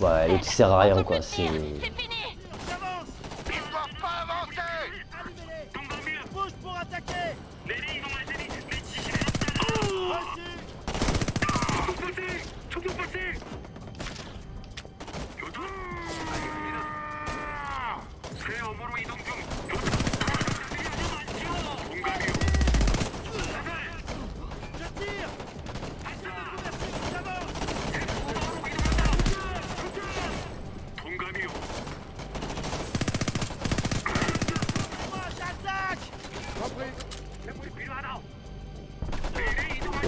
Ouais, il sert à rien quoi. C'est.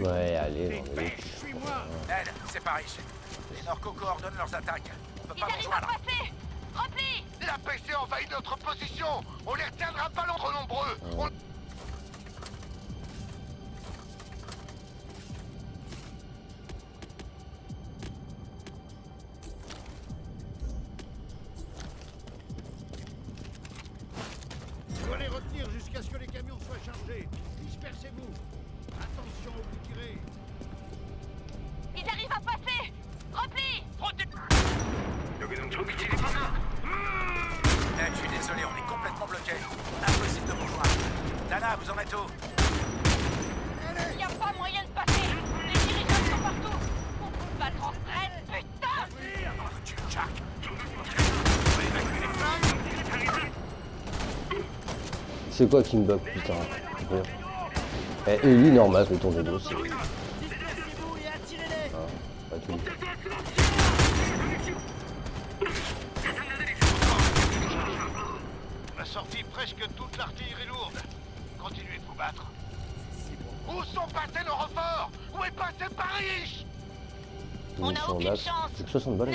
Ouais, allez, suis-moi. Ned, c'est Paris. Les Norco coordonnent leurs attaques. On peut Ils pas vous arrivent à rejoindre. passer Rempli La PC envahit notre position. On les retiendra pas longtemps nombreux. On- C'est quoi qui me bug, putain Bon. Eh, Ellie, normal, fait tourner dos, c'est... Ah, pas tout. On a sorti presque toute l'artillerie lourde. Continuez de vous battre. Où sont passés nos renforts? Où est passé Paris On a aucune chance J'ai que 60 balles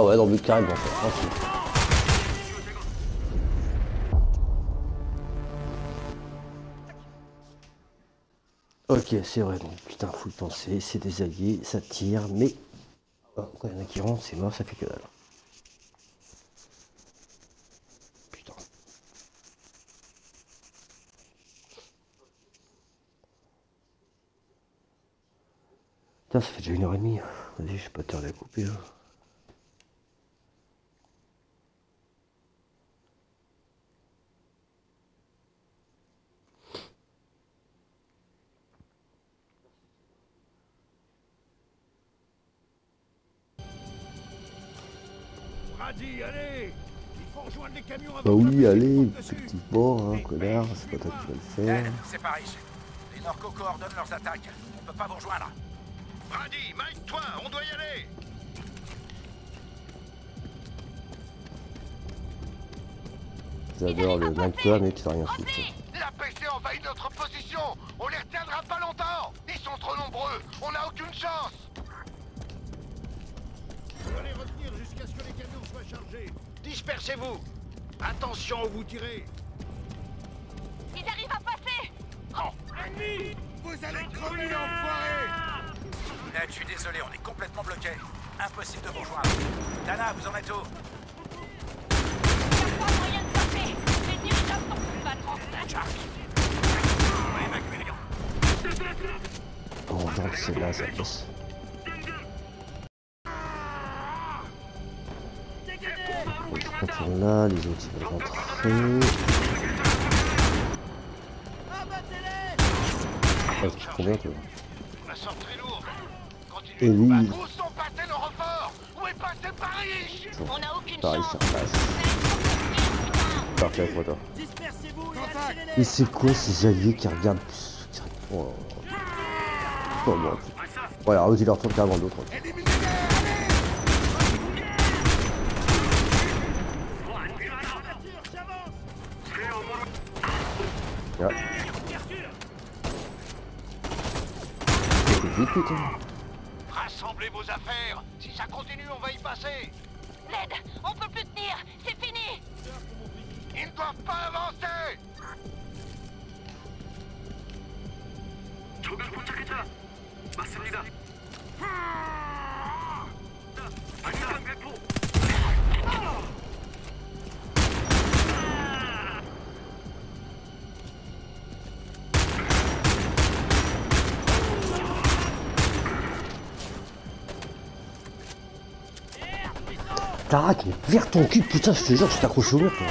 Ah ouais, dans le but bon. Ok, c'est vrai, donc putain, faut le penser, c'est des alliés, ça tire, mais oh, quand il y en a qui rentrent, c'est mort, ça fait que dalle. Putain. Putain, ça fait déjà une heure et demie. Vas-y, je vais pas tarder à couper là. Bah oui, allez, dessus. effectivement, hein, connard, c'est pas toi qui vas le faire. Ned, c'est Paris. Les Norcos coordonnent leurs attaques. On peut pas vous rejoindre. Brady, Mike, toi, on doit y aller J'adore le mec toi, mais tu fais rien foutre. La PC envahit notre position On les retiendra pas longtemps Ils sont trop nombreux On n'a aucune chance Vous allez retenir jusqu'à ce que les camions soient chargés. Dispersez-vous Attention où vous tirez. Ils arrivent à passer. Oh Ennemi Vous allez crever, enfoirés Ned, je suis désolé, on est complètement bloqué. Impossible de vous rejoindre. Dana, vous en êtes où? Il y a pas moyen de passer Les dirigeables sont plus battre. En Jack. On va évacuer les gars. Oh, genre, c'est là, ça passe. Là, les autres ils veulent rentrer. Ah, tu prends bien toi. Et de vous lui, battre. Où sont passés nos renforts Où est passé Paris On n'a aucune Paris, chance ça repasse. Parfait moi, toi. Dispersez-vous et c'est quoi ces alliés qui regardent. Oh, oh bon. Voilà, eux ils leur retournent carrément d'autres. Vite, putain. Rassemblez vos affaires. Si ça continue, on va y passer. Ned, on peut plus tenir. C'est fini. Ils ne doivent pas avancer Tarak, mais vers ton cul, putain, je te jure, je t'accroche au mur, toi.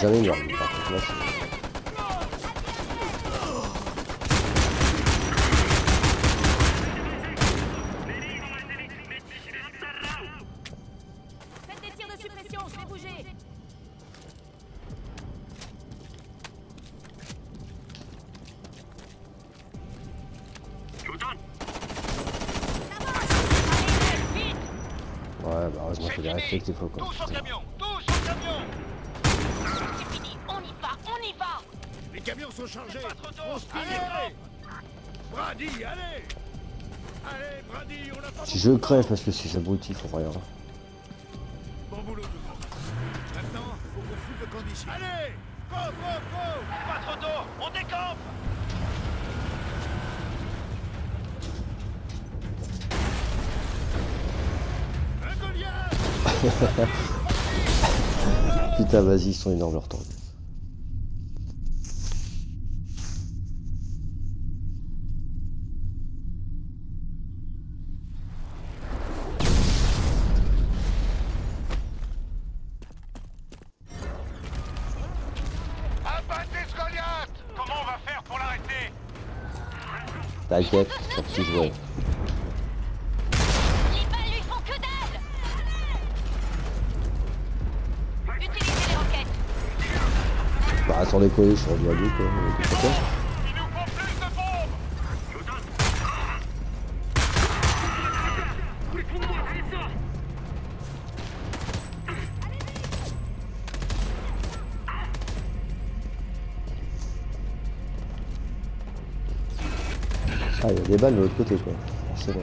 Jamais lui, par contre, là, fois quoi. Tous au camion Tous au camion. C'est fini, on y va, on y va. Les camions sont chargés. On se Allez, Brady, allez. Allez, Brady, on a pas Si je crève parce que si j'abrutis, il faut rien. Bon boulot, tout le monde. Maintenant, faut qu'on foute le camp d'ici. Allez Go, go, go. Pas trop tôt On décampe. Un Goliath Putain, vas-y, ils sont énormes leur temps. Abattez ce Goliath sans déconner, je suis rendu à Ah, il y a des balles de l'autre côté quoi. C'est bon.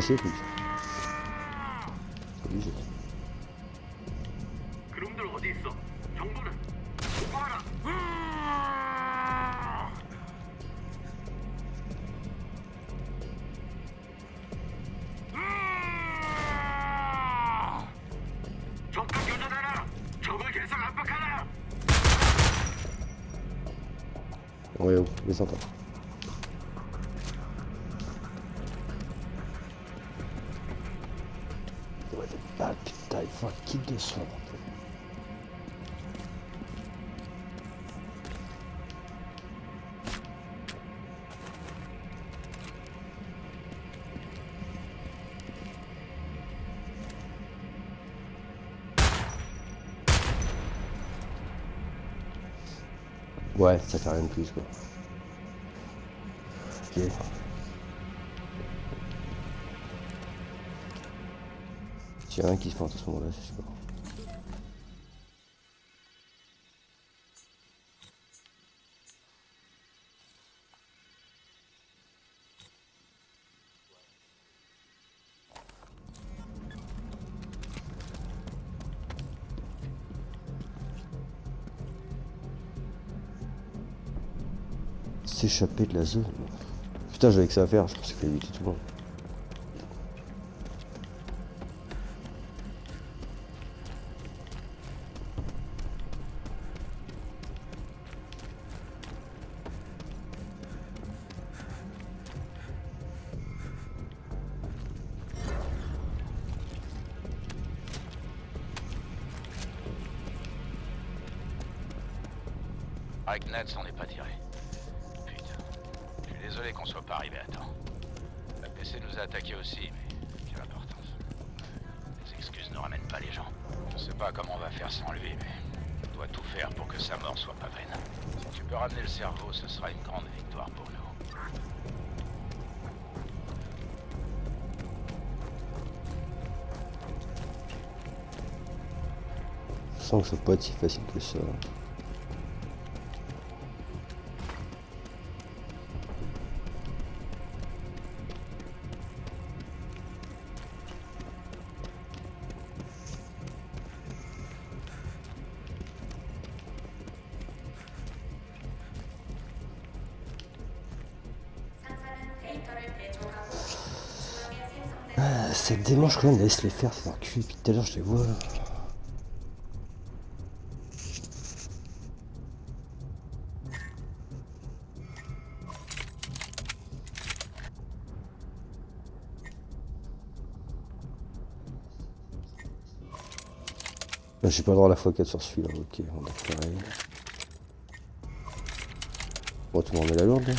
Oui, il vient me Ouais, ça fait rien de plus quoi. Ok. En a un qui se plante à ce moment-là, je sais pas. S'échapper de la zone. Putain, j'avais que ça à faire, je pensais qu'il fallait éviter tout le monde. Avec Ned, s'en est pas tiré. Désolé qu'on soit pas arrivé à temps. La PC nous a attaqués aussi, mais quelle importance. Les excuses ne ramènent pas les gens. Je sais pas comment on va faire sans lui, mais on doit tout faire pour que sa mort soit pas vaine. Si tu peux ramener le cerveau, ce sera une grande victoire pour nous. Je sens que ça peut être si facile que ça. Quand même laisse les faire, c'est un cul, depuis tout à l'heure je les vois. Bah, J'ai pas le droit à la fois 4 sur celui-là, ok, on faire pareil. Bon, tout le monde met la lourde.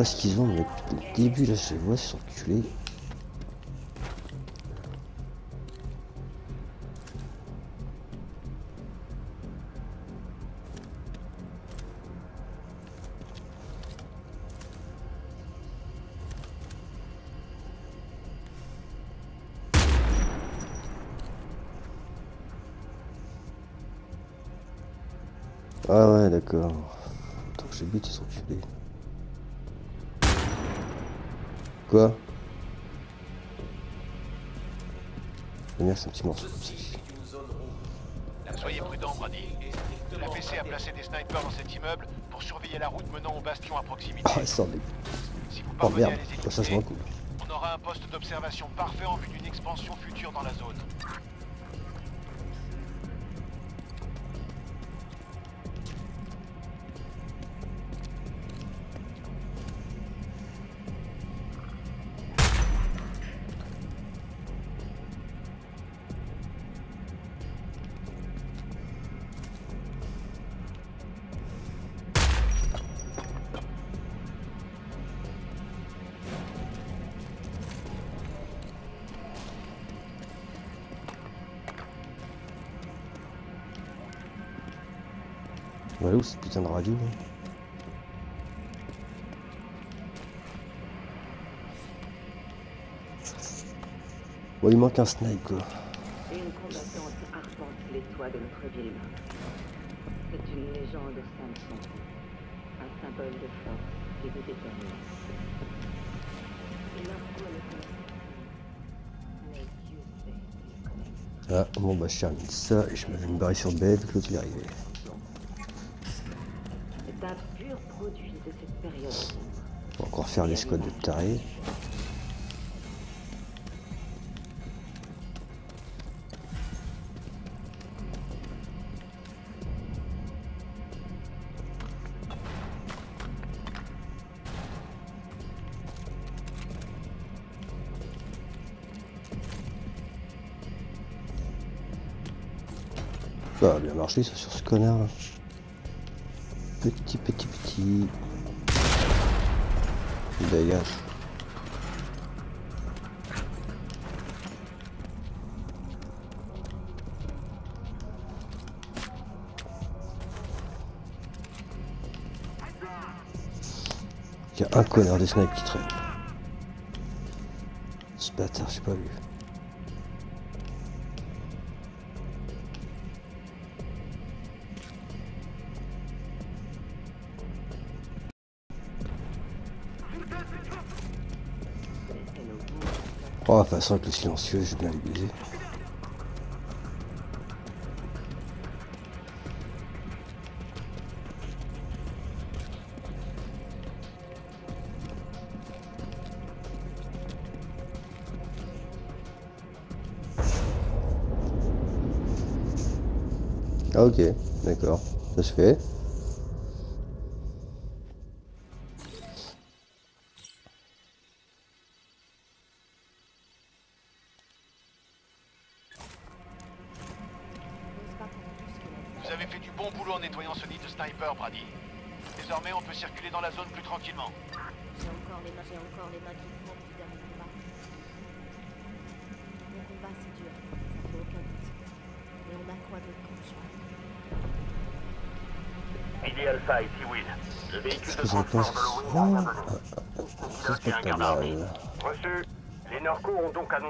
Pas ce qu'ils ont, depuis le début là, je les vois, ils Si vous Oh merde, ça on aura un poste d'observation parfait en vue d'une expansion future dans la zone. Où cette putain de radio Bon, il manque un snipe quoi. Une combattante arpente les toits de notre ville. C'est une légende son. Un symbole de force et de détermination. Ah, bon bah je termine ça et je vais me barrer sur bed, que l'autre est arrivé. Faire les squads de tarés. Ça bien marché ça sur ce connard. Petit petit petit. Il y a un connard de snipe qui traîne. Ce bâtard, j'ai pas vu. Façon, avec le silencieux, j'ai bien les baiser. Ah ok, d'accord, ça se fait.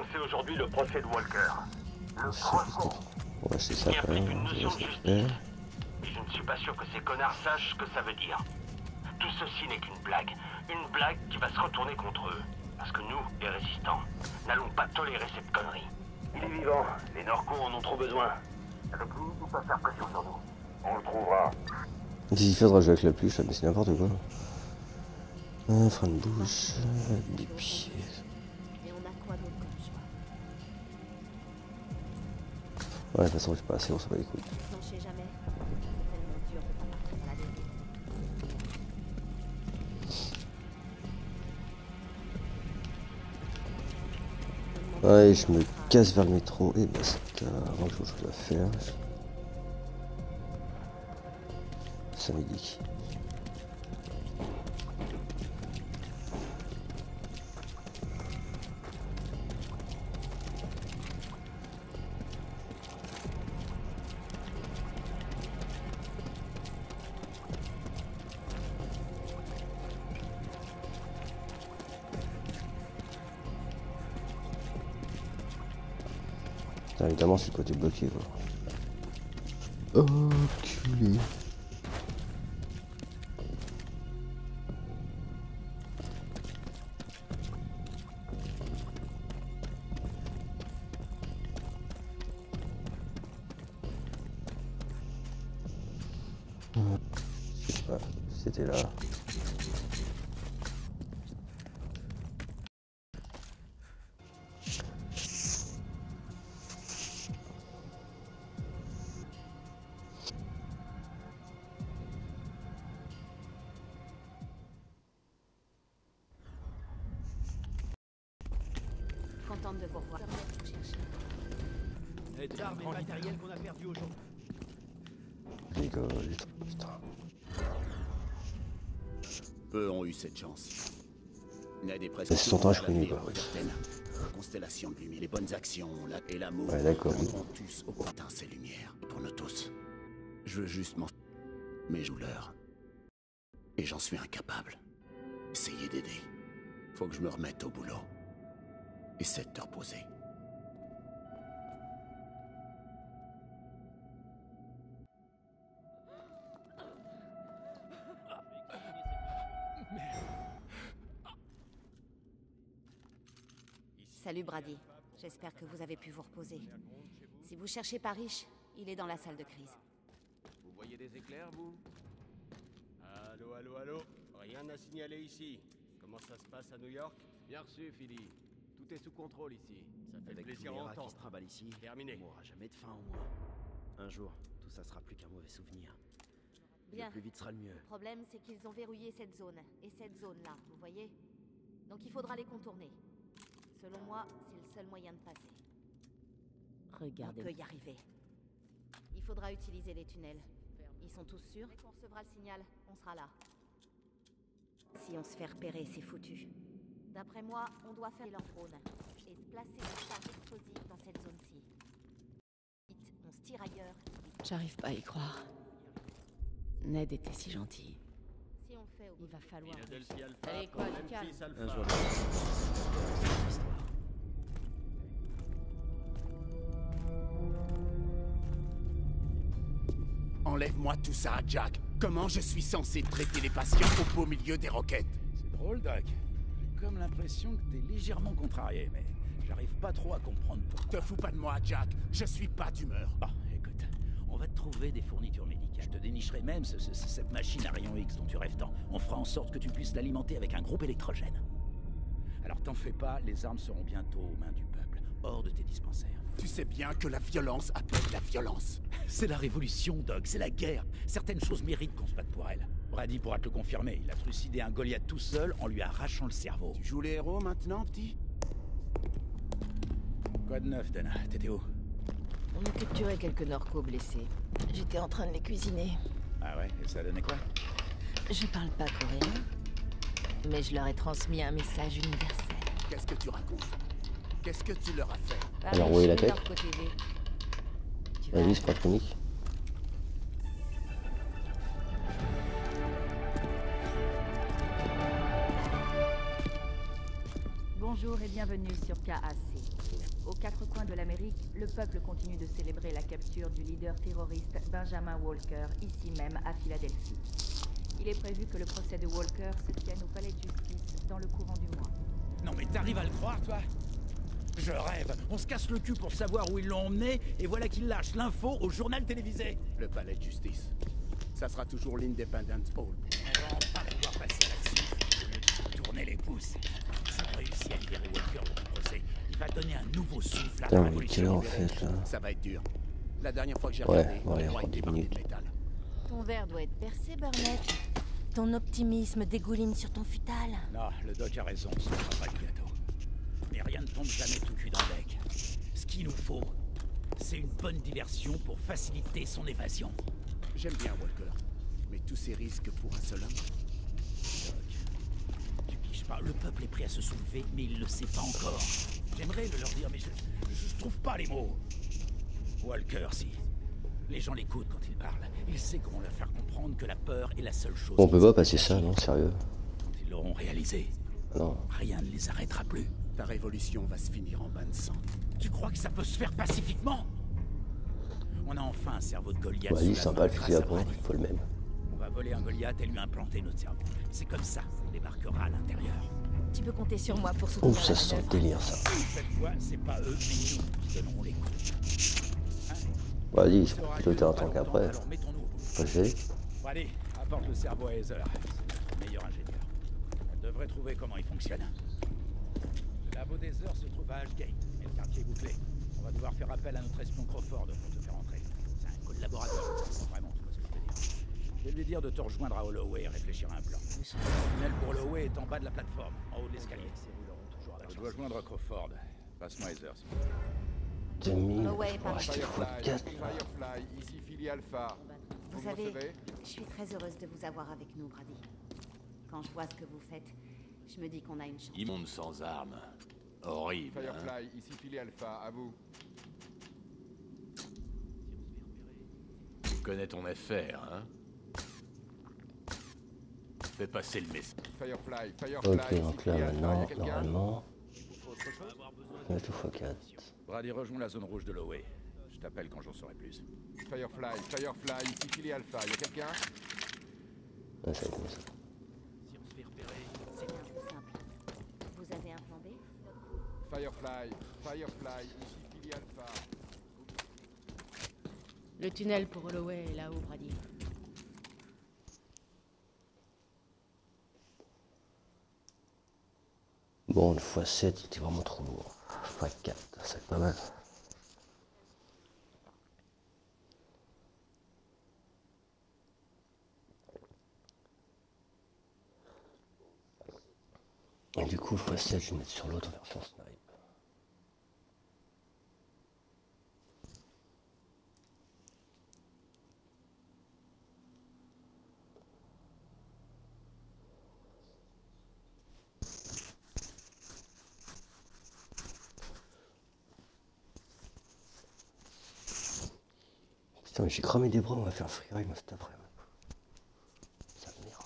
Annoncé aujourd'hui le procès de Walker. Le procès. Va acheter ça quand même, je vais laisser faire. Mais je ne suis pas sûr que ces connards sachent ce que ça veut dire. Tout ceci n'est qu'une blague. Une blague qui va se retourner contre eux. Parce que nous, les résistants, n'allons pas tolérer cette connerie. Il est vivant. Les Norcos en ont trop besoin. Avec lui, il peut faire pression sur nous. On le trouvera. Qu'il faudra jouer avec la pluche, mais c'est n'importe quoi. Un frein de bouche, des pieds. Ouais, de toute façon, j'ai pas assez, on s'en bat les couilles. C'est. Ouais, je me casse vers le métro et basta. Avant que j'ai autre chose à faire. Samedi. Putain, évidemment, c'est le côté bloqué, quoi. Enculé. C'était là. Cette chance. Est presque. Ça je connais, quoi. Constellation de lumière, les bonnes actions la- et l'amour Ouais, d'accord. tous au putain ces lumières. Pour nous tous. Je veux juste m'en. Mais je leur. Et j'en suis incapable. Essayez d'aider. Faut que je me remette au boulot. Essaie de te reposer. Brady. J'espère que vous avez pu vous reposer. Si vous cherchez Parrish, il est dans la salle de crise. Vous voyez des éclairs, vous? Allô, allô, allô Rien à signaler ici. Comment ça se passe à New York? Bien reçu, Philly. Tout est sous contrôle ici. Ça fait Avec plaisir à qui entendre. se trimballent ici, Terminé. on mourra jamais de faim au moins. Un jour, tout ça sera plus qu'un mauvais souvenir. Bien. Le plus vite sera le mieux. Le problème, c'est qu'ils ont verrouillé cette zone. Et cette zone-là, vous voyez? Donc il faudra les contourner. Selon moi, c'est le seul moyen de passer. Regardez. On peut y arriver. Il faudra utiliser les tunnels. Ils sont tous sûrs Dès qu'on recevra le signal, on sera là. Si on se fait repérer, c'est foutu. D'après moi, on doit faire leur drone et placer des charges explosives dans cette zone-ci. Vite, on se tire ailleurs. J'arrive pas à y croire. Ned était si gentil. Si on fait au Il va falloir. Allez, quoi. Alpha. Un jour, Enlève-moi tout ça, Jack. Comment je suis censé traiter les patients au beau milieu des roquettes? C'est drôle, Doc. J'ai comme l'impression que t'es légèrement contrarié, mais j'arrive pas trop à comprendre pourquoi. Te fous pas de moi, Jack. Je suis pas d'humeur. Ah, écoute, on va te trouver des fournitures médicales. Je te dénicherai même ce- ce- cette machine à rayon X dont tu rêves tant. On fera en sorte que tu puisses l'alimenter avec un groupe électrogène. Alors t'en fais pas, les armes seront bientôt aux mains du peuple, hors de tes dispensaires. Tu sais bien que la violence appelle la violence. C'est la révolution, Doc, c'est la guerre. Certaines choses méritent qu'on se batte pour elles. Brady pourra te le confirmer, il a trucidé un Goliath tout seul en lui arrachant le cerveau. Tu joues les héros maintenant, petit? Quoi de neuf, Dana T'étais où? On a capturé quelques Norcos blessés. J'étais en train de les cuisiner. Ah ouais, et ça a donné quoi? Je parle pas coréen, mais je leur ai transmis un message universel. Qu'est-ce que tu racontes? Qu'est-ce que tu leur as fait Alors, où est la tête Vas-y, c'est pas chronique. Bonjour et bienvenue sur KAC. Aux quatre coins de l'Amérique, le peuple continue de célébrer la capture du leader terroriste Benjamin Walker, ici même à Philadelphie. Il est prévu que le procès de Walker se tienne au palais de justice dans le courant du mois. Non mais t'arrives à le croire, toi? Je rêve. On se casse le cul pour savoir où ils l'ont emmené, et voilà qu'ils lâchent l'info au journal télévisé. Le palais de justice. Ça sera toujours l'Independence Hall. On va enfin pouvoir passer là-dessus, au tourner les pouces. Si on réussit à libérer Walker de tout procès, il va donner un nouveau souffle à Putain, la révolution en fait là Ça va être dur. La dernière fois que j'ai Ouais, regardé, ouais, le 10 bardé minutes. de métal. Ton verre doit être percé, Burnett. Ton optimisme dégouline sur ton futal. Non, le doc a raison, ce sera pas du gâteau. Mais rien ne tombe jamais tout cuit dans le bec. Ce qu'il nous faut, c'est une bonne diversion pour faciliter son évasion. J'aime bien Walker. Mais tous ces risques pour un seul homme? Tu piges pas, le peuple est prêt à se soulever, mais il le sait pas encore. J'aimerais le leur dire, mais je, je, je trouve pas les mots. Walker, si. Les gens l'écoutent quand il parle. Il sait comment leur faire comprendre que la peur est la seule chose. On peut pas passer ça, non, sérieux? Quand ils l'auront réalisé, Non. rien ne les arrêtera plus. Ta révolution va se finir en bain de sang. Tu crois que ça peut se faire pacifiquement? On a enfin un cerveau de Goliath. Vas-y, sympa le fusil à pompe, faut le même. On va voler un Goliath et lui implanter notre cerveau. C'est comme ça qu'on débarquera à l'intérieur. Tu peux compter sur moi pour soutenir Ouf, ça sent le délire ça. Cette fois, c'est pas eux, mais nous qui donnerons les coups. Vas-y, c'est pour piloter bout. Pas gêné. Allez, apporte le cerveau à Heather. C'est notre meilleur ingénieur. Elle devrait trouver comment il fonctionne. Le labo d'Heather se trouve à Ashgate, mais le quartier est bouclé. On va devoir faire appel à notre espion Crawford pour te faire entrer. C'est un collaborateur. Vraiment, tu vois ce que je veux dire. Je vais lui dire de te rejoindre à Holloway et réfléchir à un plan. Le tunnel pour Holloway est en bas de la plateforme, en haut de l'escalier. Je dois joindre Crawford. Passe-moi Heather, s'il te plaît. 2000. Holloway, par Oh, je t'ai foutu Firefly, 4 Firefly, ici Philly Alpha. Vous me savez, recevez je suis très heureuse de vous avoir avec nous, Brady. Quand je vois ce que vous faites, je me dis qu'on a une chance. Immonde sans armes. Horrible. hein. Firefly, ici Philly Alpha, à vous. Tu connais ton affaire, hein Fais passer le message. Firefly, Firefly, Ok, ici donc là Philly Alpha, y a maintenant, quelqu'un normalement, on a tout x4. Brady, rejoins la zone rouge de Holloway. Je t'appelle quand j'en saurai plus. Firefly, Firefly, ici Philly Alpha, y a quelqu'un? Ah, ça va être comme ça. C'est bien plus simple. Vous avez un plan B Firefly, Firefly, ici Philly Alpha. Le tunnel pour Holloway est là-haut, Brady. Bon, le x7, il était vraiment trop lourd. x4, ça va être pas mal. Et du coup, le x7, je vais mettre sur l'autre version snipe. Putain, mais j'ai cramé des bras, on va faire freeride moi cet après-midi. Ça m'énerve.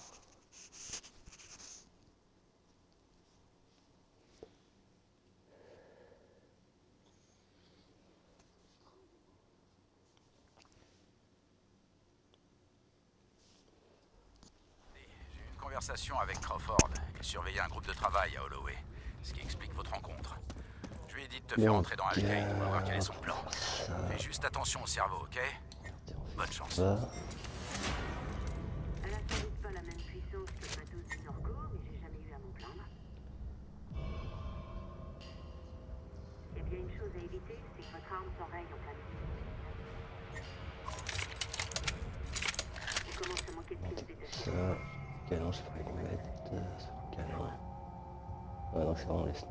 J'ai eu une conversation avec Crawford. Il surveillait un groupe de travail à Holloway, ce qui explique votre rencontre. Je lui ai dit de te faire entrer dans Ashgate, on va voir quel est son plan. Fais juste attention au cerveau, ok? Bonne chance. Elle a sans doute pas la même puissance que le matos du Norco, mais j'ai jamais eu à m'en plaindre. Il y a bien une chose à éviter, c'est que votre arme s'enraye en plein milieu. Il commence à manquer de pièces détachées. Ça. Canon, je les mettre euh, sur le canon. Ouais, non, c'est vraiment les snipes.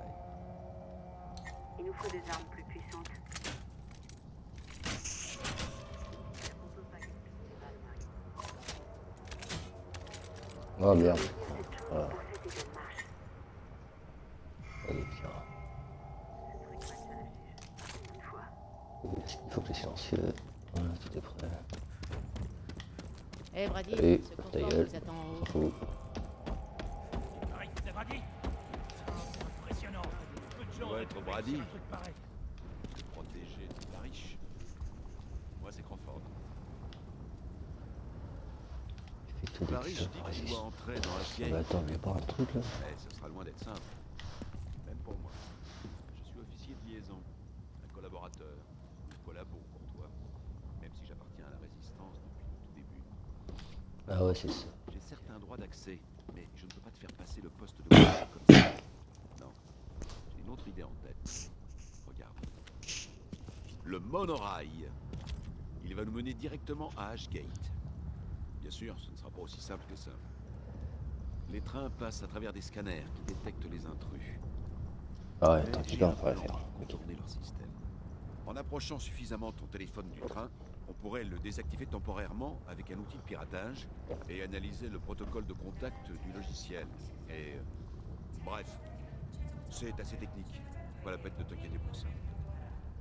Il nous faut des armes plus puissantes. Oh entrer dans la Ah vieille. bah attends, vais boire un truc là. Mais ce sera loin d'être simple. Même pour moi. Je suis officier de liaison collaborateur. Collabo pour toi. Même si j'appartiens à la résistance depuis le tout début. Ah ouais, c'est ça. J'ai certains droits d'accès, mais je ne peux pas te faire passer le poste de comme ça. Non. J'ai une autre idée en tête. Regarde. Le monorail. Il va nous mener directement à Ashgate. Bien sûr, ce ne sera pas aussi simple que ça. Les trains passent à travers des scanners qui détectent les intrus. Ah ouais, on pourrait faire. pour contourner leur système. En approchant suffisamment ton téléphone du train, on pourrait le désactiver temporairement avec un outil de piratage et analyser le protocole de contact du logiciel. Et... euh, Bref, c'est assez technique. Pas la peine de t'inquiéter pour ça.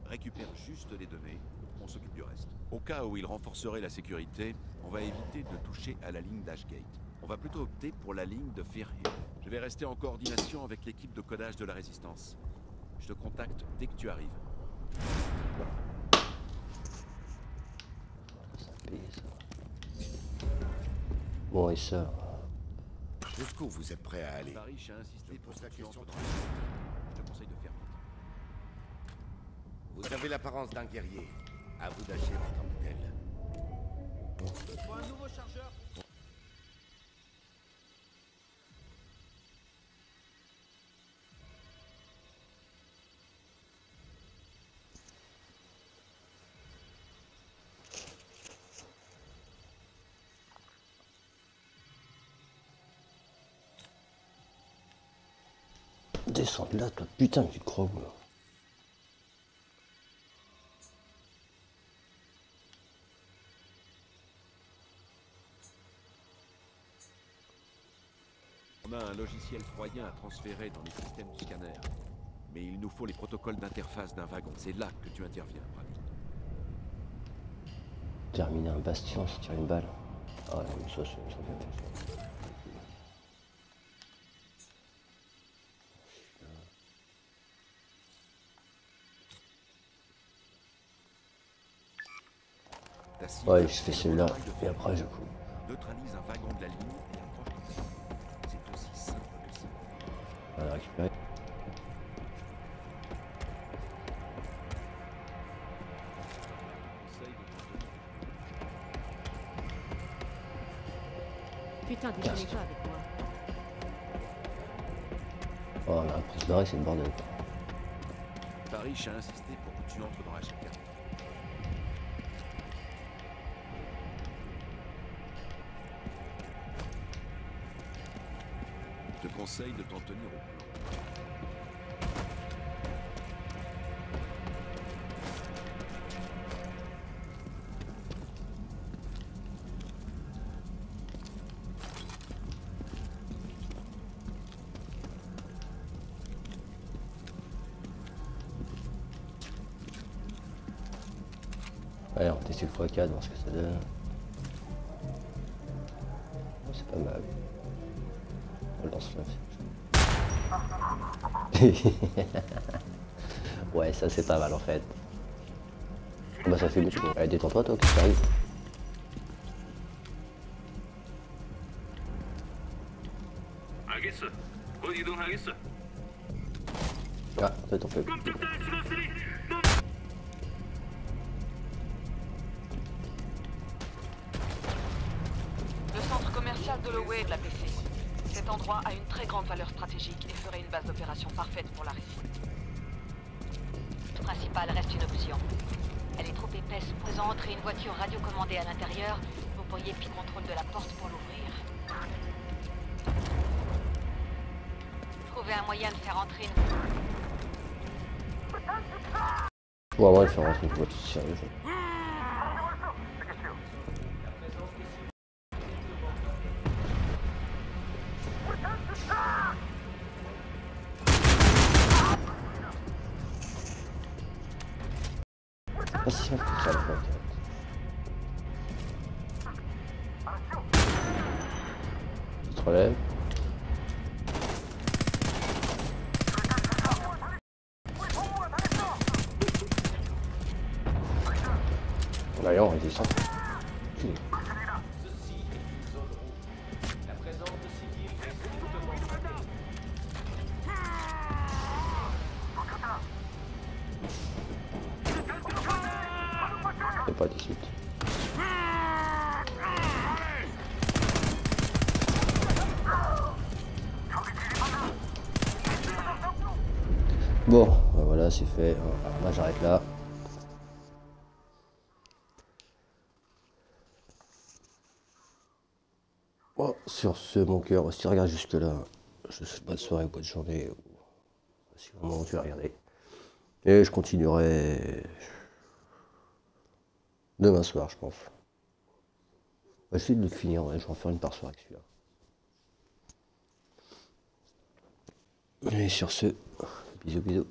Récupère juste les données, on s'occupe du reste. Au cas où il renforcerait la sécurité, on va éviter de toucher à la ligne d'Ashgate. On va plutôt opter pour la ligne de Fear Hill. Je vais rester en coordination avec l'équipe de codage de la Résistance. Je te contacte dès que tu arrives. Bon, et ça. Jusqu'où vous êtes prêt à aller Paris a insisté pour la question Je te conseille de faire vite. Vous avez l'apparence d'un guerrier. À vous d'agir en tant que tel. un nouveau chargeur Descends de là, toi. Putain, tu te crois où, là On a un logiciel troyen à transférer dans les systèmes du scanner. Mais il nous faut les protocoles d'interface d'un wagon. C'est là que tu interviens, Brad. Terminer un bastion, se tirer une balle. Ah mais ça, bien fait. ça. Ouais, je fais celui-là, et après, je coupe. Neutralise un wagon de la ligne et approche de ta cible. C'est aussi simple que ça. On va la récupérer. Putain, désolé pas avec moi. Oh, a pris se barrer, c'est le bordel. Paris a insisté pour que tu entres dans la chicane. Conseille de t'en tenir au plan. ouais, ça c'est pas mal en fait. Bah ça fait beaucoup. Allez, détends-toi toi, qu'est-ce qui t'arrive sur ce, mon cœur, si tu regardes jusque-là, je sais pas de soirée ou de journée, ou si vraiment tu as regardé. Et je continuerai demain soir, je pense. Je vais essayer de le finir, je vais en faire une par soir avec celui-là. Et sur ce, bisous bisous.